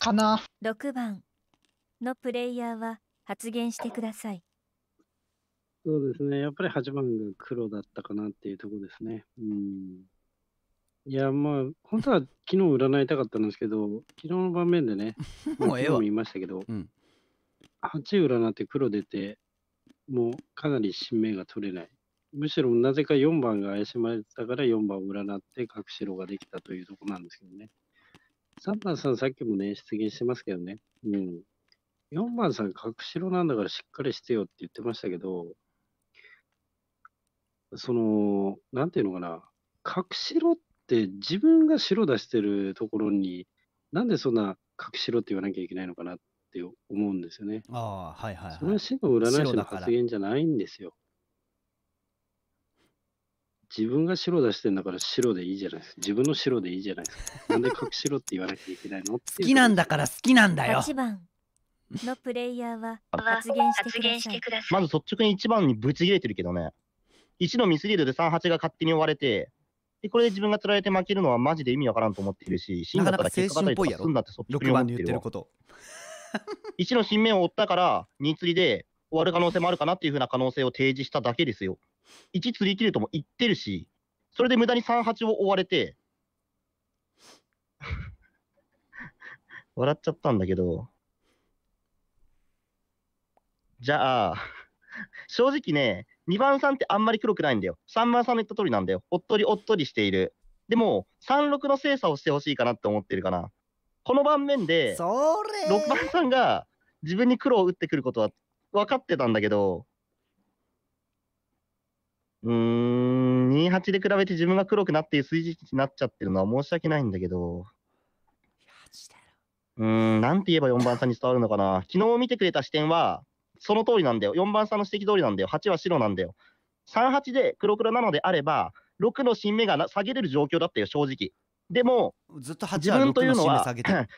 S1: かな。
S4: 6番のプレイヤーは発言してください
S7: そうですね。やっぱり8番が黒だったかなっていうところですね。うん。いや、まあ、本当は昨日占いたかったんですけど、昨日の盤面でね、(laughs) まあ
S2: もうええわ
S7: 昨日も言いましたけど、
S2: うん
S7: 8占って黒出て、もうかなり新名が取れない。むしろなぜか4番が怪しまれてたから4番を占って角白ができたというところなんですけどね。3番さんさっきもね、出現してますけどね。うん。4番さん角白なんだからしっかりしてよって言ってましたけど、その、なんていうのかな、角白って自分が白出してるところに、なんでそんな角白って言わなきゃいけないのかなって思うんですよね。
S2: ああ、はいはい
S7: それ
S2: は。
S7: はい死の占い師の発言じゃないんですよ。自分が白出してんだから白でいいじゃないですか。自分の白でいいじゃないですか。なんで角白って言わなきゃいけないの
S2: 好きなんだから好きなんだよ。
S4: 8番のプレイヤーは発言してください。
S8: まず率直に1番にぶち切れてるけどね。1のミスリードで3-8が勝手に追われて、でこれで自分が釣られて負けるのはマジで意味わからんと思っているし、シンだったら結果語りとかすんだって率直に
S2: 6
S8: 思ってるわ。
S2: 言ってること。
S8: 1の新面を追ったから、2釣りで終わる可能性もあるかなっていうふうな可能性を提示しただけですよ。1釣り切るとも言ってるし、それで無駄に3-8を追われて、笑っちゃったんだけど、じゃあ、正直ね、2番さんってあんまり黒くないんだよ。3番さんの言った通りなんだよ。おっとりおっとりしている。でも、3-6の精査をしてほしいかなって思ってるかな。この盤面で、
S2: それ
S8: 6番さんが自分に黒を打ってくることは分かってたんだけど、うーん、28で比べて自分が黒くなっている数字になっちゃってるのは申し訳ないんだけど、うーん、なんて言えば4番さんに伝わるのかな。昨日見てくれた視点は、その通りなんだよ。4番さんの指摘通りなんだよ。8は白なんだよ。38で黒黒なのであれば、6の新目がな下げれる状況だったよ、正直。でも、
S2: ずっと8
S8: 自
S2: は6の
S8: 分というのは
S2: 新目下げてる。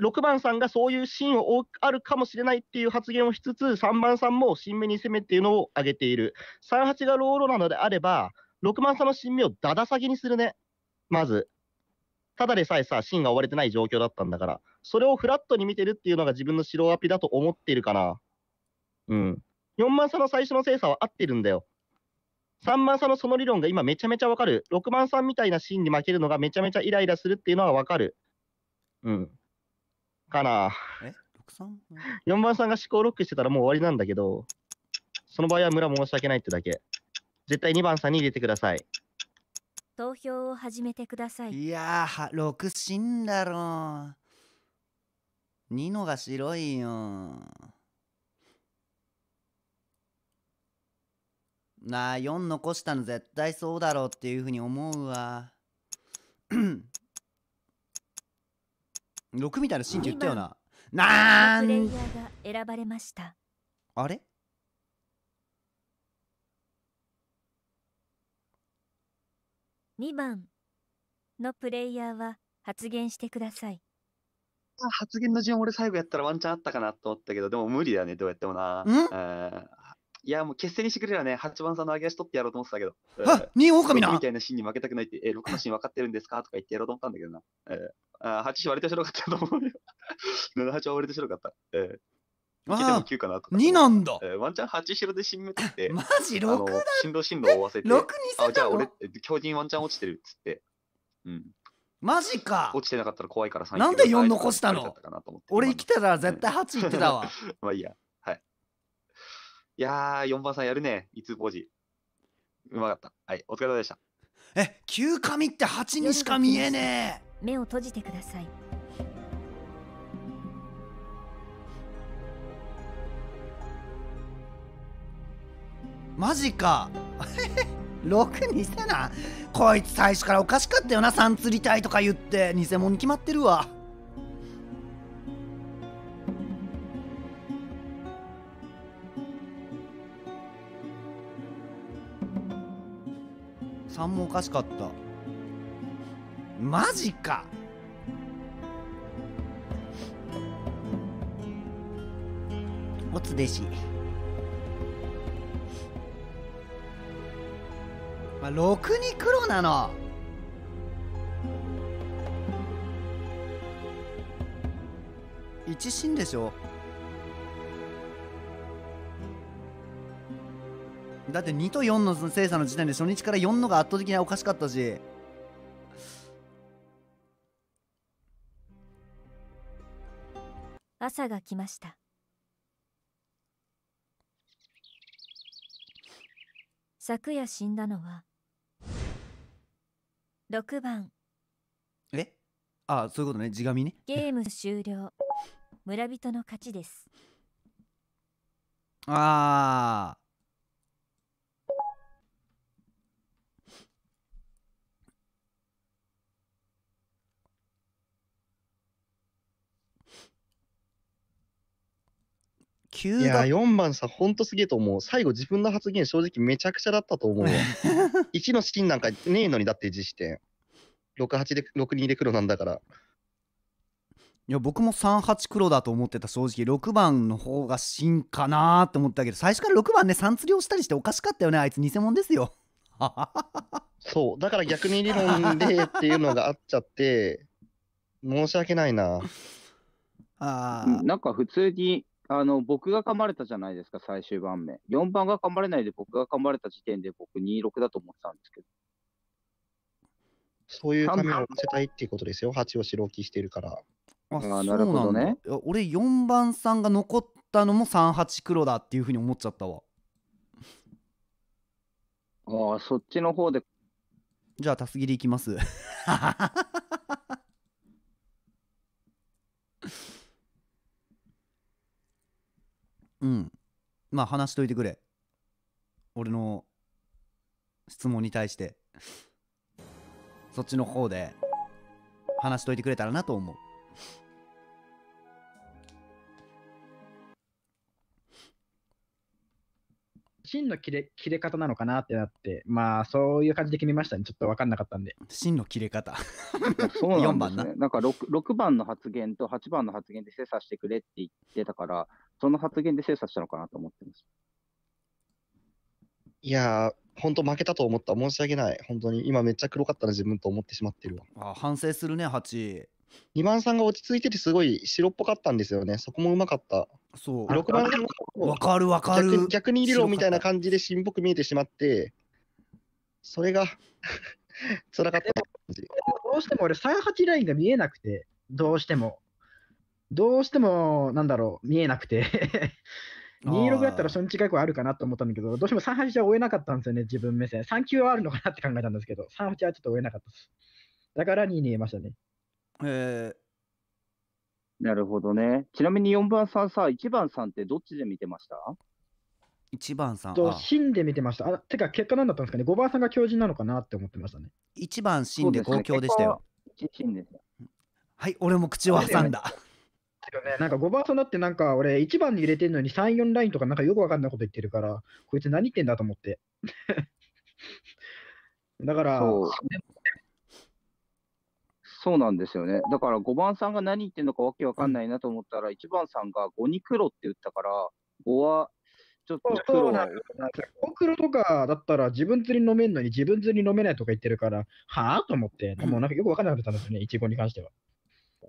S8: 6番さんがそういうシーンをあるかもしれないっていう発言をしつつ、3番さんも新目に攻めっていうのを挙げている。38がローロなのであれば、6番さんの新目をだだ下げにするね。まず。ただでさえさ、シーンが追われてない状況だったんだから。それをフラットに見てるっていうのが自分の白アピだと思っているかな。うん。4番差の最初の精査は合ってるんだよ。3番差のその理論が今めちゃめちゃわかる。6番さんみたいなシーンに負けるのがめちゃめちゃイライラするっていうのはわかる。うん。かな。
S2: え ?63?
S8: 4番さんが思考ロックしてたらもう終わりなんだけど、その場合は村申し訳ないってだけ。絶対2番さんに入れてください。
S4: 投票を始めてください。
S2: いやー、は6死んだろ。2のが白いよ。なあ、4残したの絶対そうだろうっていうふうに思うわ。6みたいなシーンって言ったよな。な
S4: プレイ
S2: ーん
S4: ヤーが選ばれました。
S2: あれ
S4: ？2番のプレイヤーは発言してください。
S12: 発言の順俺最後やったらワンチャンあったかなと思ったけど、でも無理だね、どうやってもな。いや、もう決戦にしてくれりゃね、8番さんの上げ足取ってやろうと思ってたけど。
S2: あ二狼な
S12: みたいなシーンに負けたくないって、えー、6のシーン分かってるんですか？とか言ってやろうと思ったんだけどな。えー、あー8子割と白かったと思うよ。7、8は割と白かった。えー、いけても9かなとか。
S2: 2なんだ
S12: えー、ワンチャン8白で新めって、
S2: マジ
S12: あ
S2: ?6
S12: の
S2: だ
S12: 進路進路を合わせて、
S2: 6にせ
S12: あ、じゃあ俺、え強靭ワンチャン落ちてるっつって、うん。
S2: マジか
S12: 落ちてなかったら怖いから3
S2: なんで4残したの？俺生きてたら絶対8言ってたわ。(laughs)
S12: まあいいや。はい。いやー、4番さんやるね。いつポジ。うまかった。はい、お疲れ様でした。
S2: え、9紙って8にしか見えねえ。
S4: 目を閉じてください。
S2: マジか (laughs) 6にせなこいつ最初からおかしかったよな3釣りたいとか言って偽物に決まってるわ3もおかしかった。マジか。おつ弟子まあ、6に黒なの。一心でしょ。だって2と4の精査の時点で初日から4のが圧倒的におかしかったし。
S4: 朝が来ました。昨夜死んだのは6番。
S2: え？あそういうことね。地紙ね。
S4: ゲーム終了。村人の勝ちです。
S2: あ
S8: いや、4番さ、ほんとすげえと思う。最後、自分の発言、正直めちゃくちゃだったと思うわ。(laughs) 1のシーンなんかねえのに、だって実視点。68で、62で黒なんだから。
S2: いや僕も38黒だと思ってた正直6番の方が真かなーって思ったけど最初から6番ね3釣りをしたりしておかしかったよねあいつ偽物ですよ (laughs)
S8: そう、だから逆に理論でっていうのがあっちゃって、申し訳ないな。(laughs)
S2: あ
S9: うんなんか普通に、あの、僕が噛まれたじゃないですか、最終盤目。4番が噛まれないで僕が噛まれた時点で僕26だと思ってたんですけど。
S8: そういう紙を乗せたいっていうことですよ。8を白置きしてるから。
S2: あ
S9: ーなるほどね
S2: 俺4番さんが残ったのも38黒だっていうふうに思っちゃったわ
S9: ああ、そっちの方で。
S2: じゃあたすぎでいきます (laughs) うん。まあ話しといてくれ。俺の質問に対して。そっちの方で話しといてくれたらなと思う。
S1: 芯の切れ切れ方なのかなってなって、まあそういう感じで決めましたね。ちょっと分かんなかったんで。
S2: 芯の切れ方。
S9: そうなん
S2: 4
S9: で
S2: 番な。
S9: なんか 6, 6番の発言と8番の発言で精査してくれって言ってたから、その発言で精査したのかなと思ってます。
S8: いやー、本当負けたと思った。申し訳ない。本当に。今めっちゃ黒かったな、自分と思ってしまってるわ。
S2: あ反省するね8
S8: 2番さんが落ち着いててすごい白っぽかったんですよね。そこもうまかった。
S2: そう
S8: 6番さんが
S2: わかるわかる
S8: 逆に逆に理論みたいな感じで新っぽく見えてしまって、それが (laughs) 辛かった。
S1: どうしても俺、38ラインが見えなくて、どうしても。どうしても、なんだろう、見えなくて。26だったら初日外交あるかなと思ったんだけど、どうしても38は追えなかったんですよね、自分目線。3級はあるのかなって考えたんですけど、38はちょっと追えなかったです。だから2に入れましたね。
S2: え
S9: なるほどね。ちなみに4番さんさ、1番さんってどっちで見てました
S2: ？1番さん
S1: と、
S2: あ
S1: 芯で見てました。あ、てか、結果何だったんですかね ?5 番さんが強靭なのかなって思ってましたね。
S2: 1番芯で公共でしたよ。
S9: です。
S2: はい俺も口を挟んだ
S1: けどね、なんか5番さんだってなんか俺1番に入れてんのに3、4ラインとかなんかよくわかんないこと言ってるから、こいつ何言ってんだと思って。(laughs) だから、
S9: そうそうなんですよね。だから5番さんが何言ってんのかわけわかんないなと思ったら、1番さんが5に黒って言ったから、5はちょっと
S1: そ
S9: 黒は
S1: うなんですよ。なんかコクロとかだったら自分釣り飲めんのに自分釣り飲めないとか言ってるから、はぁと思って、もうなんかよくわかんなかったんですよね、いちごに関しては。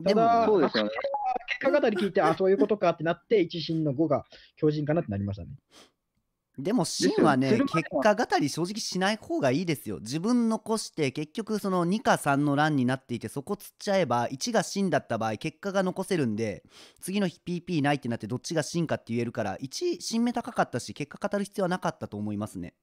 S1: ただ
S9: そうですよね。
S1: 結果語り聞いて、あ、そういうことかってなって、一審の5が強靭かなってなりましたね。
S2: でも芯はね結果語り正直しない方がいいですよ。自分残して結局その2か3の欄になっていてそこ釣っちゃえば1が芯だった場合結果が残せるんで次の日 PP ないってなってどっちが芯かって言えるから1芯目高かったし結果語る必要はなかったと思いますね。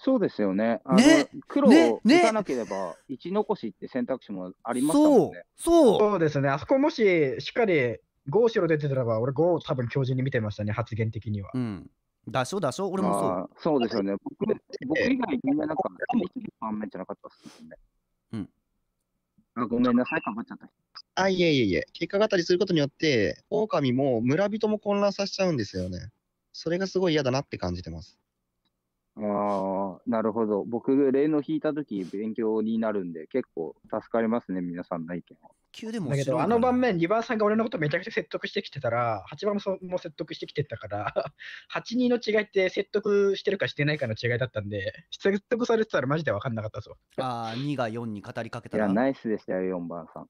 S9: そうですよね。あの
S2: ね？
S9: 黒
S2: ね？
S9: を打たなければ、1残しって選択肢もありました
S2: そう
S9: もんね。
S2: そう。
S1: そうですね、あそこもししっかり5白出てたらば、俺5を多分強靭に見てましたね、発言的には。
S2: うんだしょだしょ俺もそう
S9: あーそうですよね。僕僕以外みんななんか、1番目じゃなかったっすもんね。
S2: うん。
S9: あ、ごめんなさい、かぶっちゃった。
S8: あ、いえいえいえ。結果語りすることによって、狼も村人も混乱させちゃうんですよね。それがすごい嫌だなって感じてます。
S9: ああ、なるほど。僕、例の引いたとき勉強になるんで、結構助かりますね、皆さんの意見は。
S2: 急でも
S1: だけど、あの盤面、2番さんが俺のことめちゃくちゃ説得してきてたら、8番もそも説得してきてたから、8、2の違いって説得してるかしてないかの違いだったんで、説得されてたらマジで分かんなかったぞ。
S2: あー2が4に語りかけ
S9: いや、
S2: たら
S9: ナイスでしたよ、4番さん。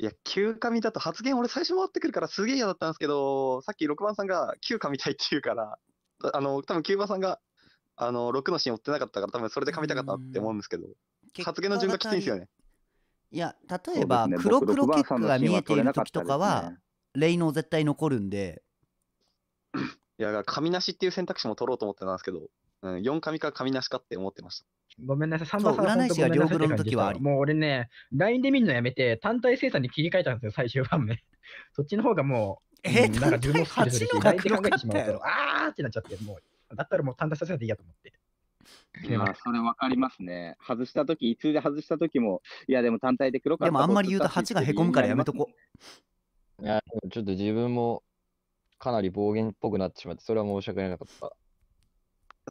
S12: いや、9紙だと発言俺最初回ってくるからすげえ嫌だったんですけど、さっき6番さんが9紙たいって言うから、あの、多分9番さんが、あの、6のシーン追ってなかったから、多分それで噛みたかったなって思うんですけど、発言の順がきついんですよね。
S2: いや、例えば、黒黒結果が見えている時とかは、レイノー絶対残るんで、
S12: いや、紙なしっていう選択肢も取ろうと思ってたんですけど、うん、4紙か紙なしかって思ってました。
S1: ごめんなさい、3
S2: そう
S1: 番さん
S2: 占い師が両黒の時はあり。
S1: もう俺ね、LINE で見るのやめて、単体生産に切り替えたんですよ、最終版目。(laughs) そっちの方がもう、
S2: え
S1: うんなん
S2: 単体
S1: LINE で考えてしまうと、
S2: 黒かったやろ
S1: あーってなっちゃって、もう、だったらもう単体生産でいいやと思って。
S9: いや、それわかりますね。外したとき、通で外したときも、いや、でも単体で黒かった
S2: でもあんまり言うと8がへこむからやめとこ。
S6: いや、ちょっと自分もかなり暴言っぽくなってしまって、それは申し訳なかった。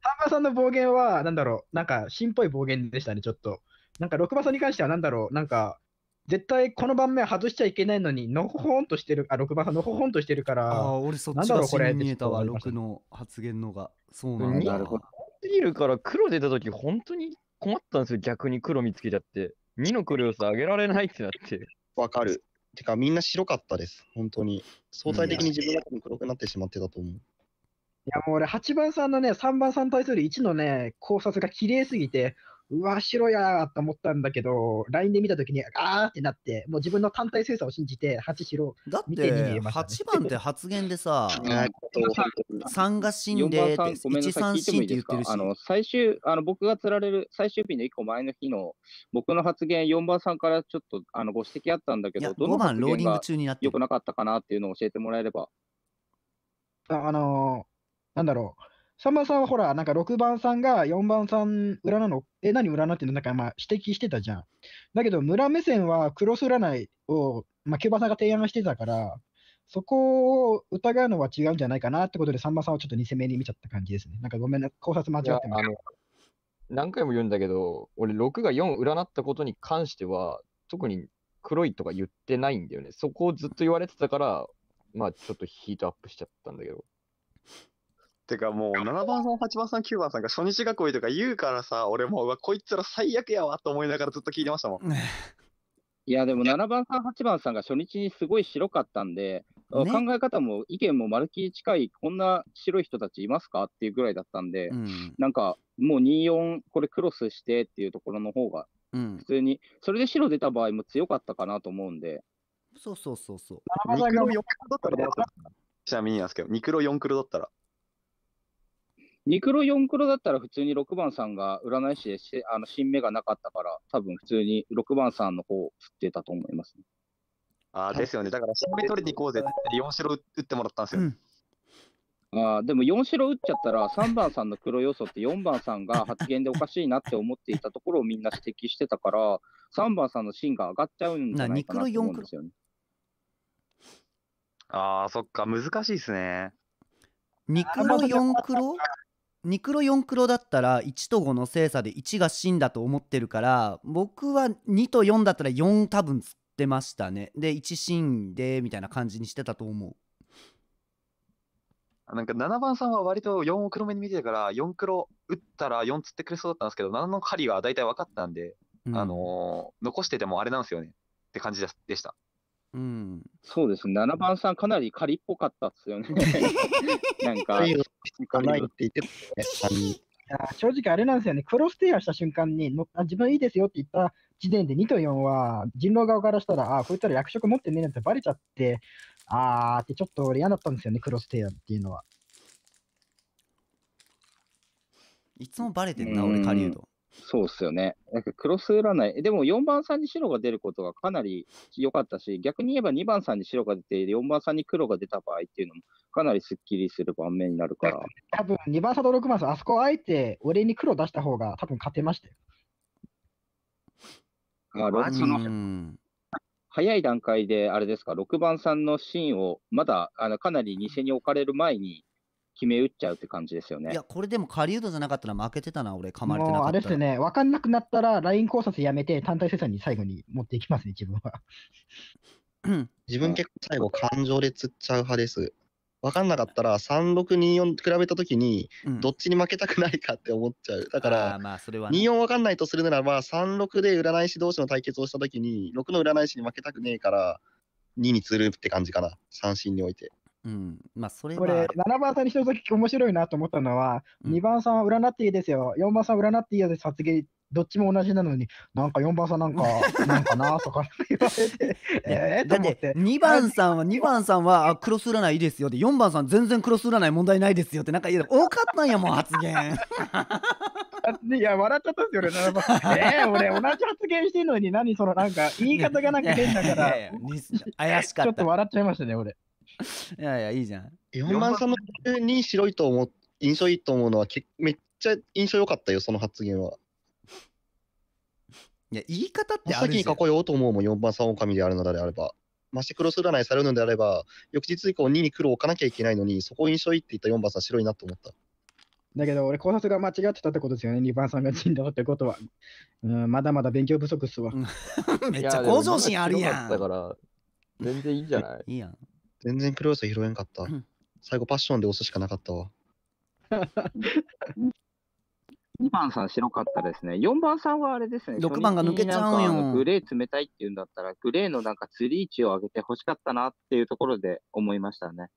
S1: 三番さんの暴言は、なんだろう、なんか、新っぽい暴言でしたね、ちょっと。なんか、六番さんに関しては、なんだろう、なんか、絶対この盤面外しちゃいけないのに、のほほんとしてる、あ、六番さんのほほんとしてるから、
S2: ああ、俺そっ
S1: なんだろう、
S2: ちが
S1: これ
S2: 真に見えたわ、6の発言のが。そうなん
S6: に
S2: だ。
S6: すぎるから黒出た時本当に困ったんですよ、逆に黒見つけちゃって。2の黒要素上げられないってなって。
S8: わかる。てか、みんな白かったです。本当に。相対的に自分だけに黒くなってしまってたと思う。
S1: いや、もう俺、8番さんのね、3番さんに対する1のね、考察が綺麗すぎて、うわ、白やーと思ったんだけど、LINE で見たときに、あーってなって、もう自分の単体精査を信じて、8白
S2: だっ
S1: 見て2に入
S2: て
S1: れました、ね。
S2: 8番って発言でさ、(laughs)
S10: え
S2: 3が死ん
S9: 4
S2: でって
S9: 番さん、ごめんなさい、聞
S2: 13
S9: いてもいいですか？
S2: 死んって言ってるし。
S9: あの、最終、あの、僕が釣られる最終日の1個前の日の、僕の発言、4番さんからちょっと、あの、ご指摘あったんだけど、どの
S2: 5番
S9: 発言
S2: ローディング
S9: が
S2: 中になってる
S9: 良くなかったかなっていうのを教えてもらえれば。
S1: ああのーなんだろう。3番さんはほら、なんか6番さんが4番さん裏なの、え、何裏なっていうのなんかまあ指摘してたじゃん。だけど、村目線はクロス占いを、まあ、9番さんが提案してたから、そこを疑うのは違うんじゃないかなってことで、3番さんはちょっと偽目に見ちゃった感じですね。なんかごめんな、考察間違ってます。
S6: 何回も言うんだけど、俺6が4占ったことに関しては、特に黒いとか言ってないんだよね。そこをずっと言われてたから、まあちょっとヒートアップしちゃったんだけど。
S12: てかもう7番さん、8番さん、9番さんが初日囲いとか言うからさ、俺もううわこいつら最悪やわと思いながらずっと聞いてましたもん。
S9: いや、でも7番さん、8番さんが初日にすごい白かったんで、考え方も意見もまるっきり近い、こんな白い人たちいますかっていうぐらいだったんで、なんかもう2、4、これクロスしてっていうところの方が、
S2: うん。
S9: 普通に、それで白出た場合も強かったかなと思うんで、
S2: そうそうそうそう。
S12: ニクロ4黒だったらどうだったんですか？ちなみになんですけど、ニクロ4黒だったら。
S9: 2黒、4黒だったら普通に6番さんが占い師でしあの新芽がなかったから、多分普通に6番さんの方を振ってたと思います、ね。
S12: ああ、ですよね。だから、新芽取りに行こうぜって4白打ってもらったんですよ。
S9: あーでも4白打っちゃったら、3番さんの黒要素って4番さんが発言でおかしいなって思っていたところをみんな指摘してたから、3番さんの芯が上がっちゃうんじゃないかなと思うんですよね。
S12: ああ、そっか、難しいですね。
S2: 2黒4黒2黒4黒だったら1と5の精査で1が真だと思ってるから僕は2と4だったら4多分釣ってましたね。で1真でみたいな感じにしてたと思う。
S12: なんか7番さんは割と4を黒目に見てたから、4黒打ったら4釣ってくれそうだったんですけど、7の針は大体分かったんで、あのー残しててもあれなんですよね。って感じででした。
S2: うん、
S9: そうですね、7番さんかなり仮っぽかったっすよね。(laughs) なんか、
S8: ないって言ってたね、
S1: いや正直あれなんですよね、クロステイヤーした瞬間にのあ、自分いいですよって言った時点で2と4は、人狼側からしたら、あこいつら役職持ってねえなんてバレちゃって、あーってちょっと俺嫌だったんですよね、クロステイヤーっていうのは。
S2: いつもバレてんな俺狩人
S9: そうっすよね。なんかクロス占い、でも4番さんに白が出ることがかなり良かったし、逆に言えば2番さんに白が出て、4番さんに黒が出た場合っていうのも、かなりスッキリする盤面になるから。
S1: 多分2番差と6番差、あそこあえて俺に黒出した方が多分勝てましたよ。
S9: あろその早い段階で、あれですか、6番さんのシーンを、まだあのかなり偽に置かれる前に決め打っちゃうって感じですよね。
S2: いやこれでも狩人じゃなかったら負けてたな俺噛まれてなかったら
S1: あれですね、分かんなくなったら、ライン考察やめて、単体生産に最後に持っていきますね、自分は。(laughs)
S8: 自分結構最後感情で釣っちゃう派です。分かんなかったら、3624比べたときに、
S2: うん
S8: どっちに負けたくないかって思っちゃう。だか
S2: あ
S8: ら
S2: ー、まあそれはね
S8: 24分かんないとするならば、36で占い師同士の対決をしたときに、6の占い師に負けたくねえから、2に釣るって感じかな、三振において。
S2: うん。まあそれ
S1: これ、7番さんに一つだけ面白いなと思ったのは、2番さんは占っていいですよ、4番さん占っていいよ。です発言、どっちも同じなのに、なんか4番さんなんか、(laughs) なんかなとか言われて、えー、
S2: っ
S1: てて。
S2: 2番さんは2番さんはあクロス占いいいですよで4番さん全然クロス占い問題ないですよって。なんかいや多かったんやもん発言。(laughs)
S1: いや、笑っちゃったんですよ、俺、7番。えー、俺、同じ発言してるのに、何その、なんか、言い方がなんか変だから、
S2: 怪しかった
S1: ちょっと笑っちゃいましたね、俺。
S2: いやいやいいじゃん
S8: 4番さんのに白いと思う、印象いいと思うのはけ、めっちゃ印象良かったよ、その発言は。(laughs)
S2: いや言い方ってあ
S8: 先に
S2: るじゃん
S8: 囲ようと思うもん、4番さん狼であるのであれば。ましてクロス占いされるのであれば、翌日以降2に黒を置かなきゃいけないのに、そこ印象いいって言った4番さん白いなと思った。
S1: だけど、俺、考察が間違ってたってことですよね、2番さんが人狼ってことは。うん、まだまだ勉強不足っすわ。
S2: めっちゃ向上心あるやん
S6: だから、全然いいんじゃない？
S2: いいやん
S8: 全然黒要素拾えんかった。最後パッションで押すしかなかったわ。
S9: 2番さん白かったですね。4番さんはあれですね。
S2: 6番が抜けちゃうんよ
S9: グレー冷たいっていうんだったら、グレーのなんか釣り位置を上げて欲しかったなっていうところで思いましたね。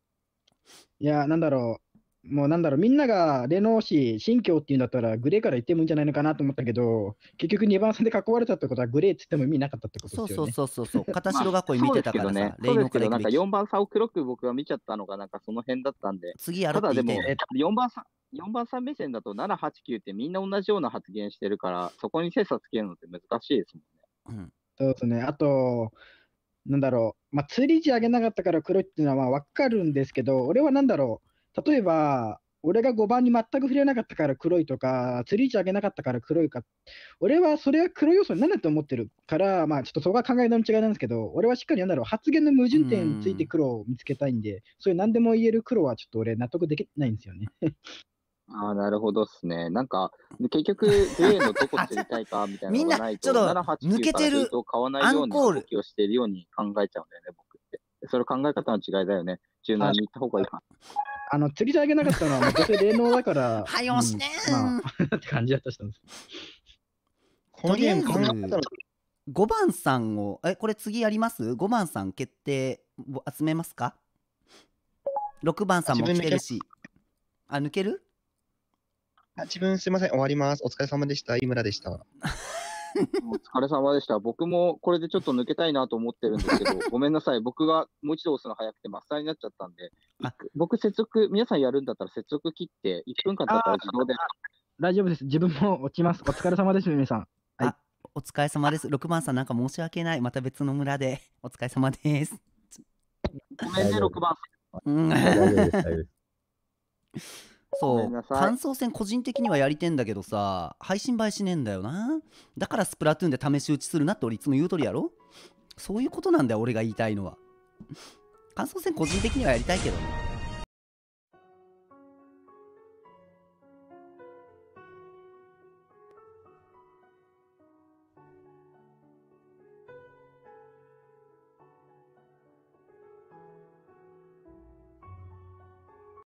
S1: いや、なんだろう、もうなんだろう、みんながレノー氏、新疆っていうんだったら、グレーから言ってもいいんじゃないのかなと思ったけど、結局2番さんで囲われたってことは、グレーって言っても意味なかったってこと
S2: そう
S1: ですよね。
S2: そうそうそうそう片白囲い見てたからさ、
S9: まあ
S2: レイノ
S9: そうですけどね、そうですけど、なんか
S2: から行くべき
S9: 4番さんを黒く僕が見ちゃったのが、なんかその辺だったんで、
S2: 次やろ
S9: ただでも
S2: って言って、
S9: 4番さん、4番さん目線だと7、8、9ってみんな同じような発言してるから、そこに精査つけるのって難しいですもんね。
S1: そうですね。あと、なんだろう、まあ、釣り値上げなかったから黒いっていうのはまあ分かるんですけど、俺はなんだろう、例えば、俺が5番に全く触れなかったから黒いとか、釣り値上げなかったから黒いか、俺はそれは黒要素になると思ってるから、まあちょっとそこは考えの違いなんですけど、俺はしっかりなんだろう、発言の矛盾点について黒を見つけたいんで、そういう何でも言える黒はちょっと俺納得できないんですよね。(laughs)
S9: ああ、なるほどっすね。なんか、結局、(laughs) グレーのどこ釣りたいかみたいなのがないと、
S2: みんなちょっと
S9: 7、8、
S2: 抜け
S9: 9から
S2: てる
S9: 買わないような
S2: アンコール
S9: 動きをしているように考えちゃうんだよね、僕って。それ考え方の違いだよね。柔軟に行った方がいいか
S1: あの、釣り値上げなかったのは、もうどうせ霊能だから、(laughs)
S2: はよしねー
S1: うんまあ、(laughs) って感じだったしたんです。
S2: とりあえず
S8: 考えたの
S2: 5番さんをえこれ次やります ?5 番さん決定を集めますか ?6 番さんも来てるしあ抜ける？
S8: あ自分すいません、終わります。お疲れ様でした。井村でした。
S9: お疲れ様でした。僕もこれでちょっと抜けたいなと思ってるんですけど、(laughs) ごめんなさい。僕がもう一度押すの早くて、マスターになっちゃったんで、僕、接続、皆さんやるんだったら接続切って、1分間だったら自動で。
S1: 大丈夫です。自分も落ちます。お疲れ様です、皆さん。
S2: あお疲れ様です6番さんなんか申し訳ないまた別の村でお疲れ様です
S9: ごめんね、6番
S2: うん
S6: 大丈夫です大丈夫です
S2: そう。感想戦個人的にはやりてんだけどさ配信映えしねえんだよな。だからスプラトゥーンで試し打ちするなって俺いつも言うとりやろ？そういうことなんだよ俺が言いたいのは。感想戦個人的にはやりたいけどね。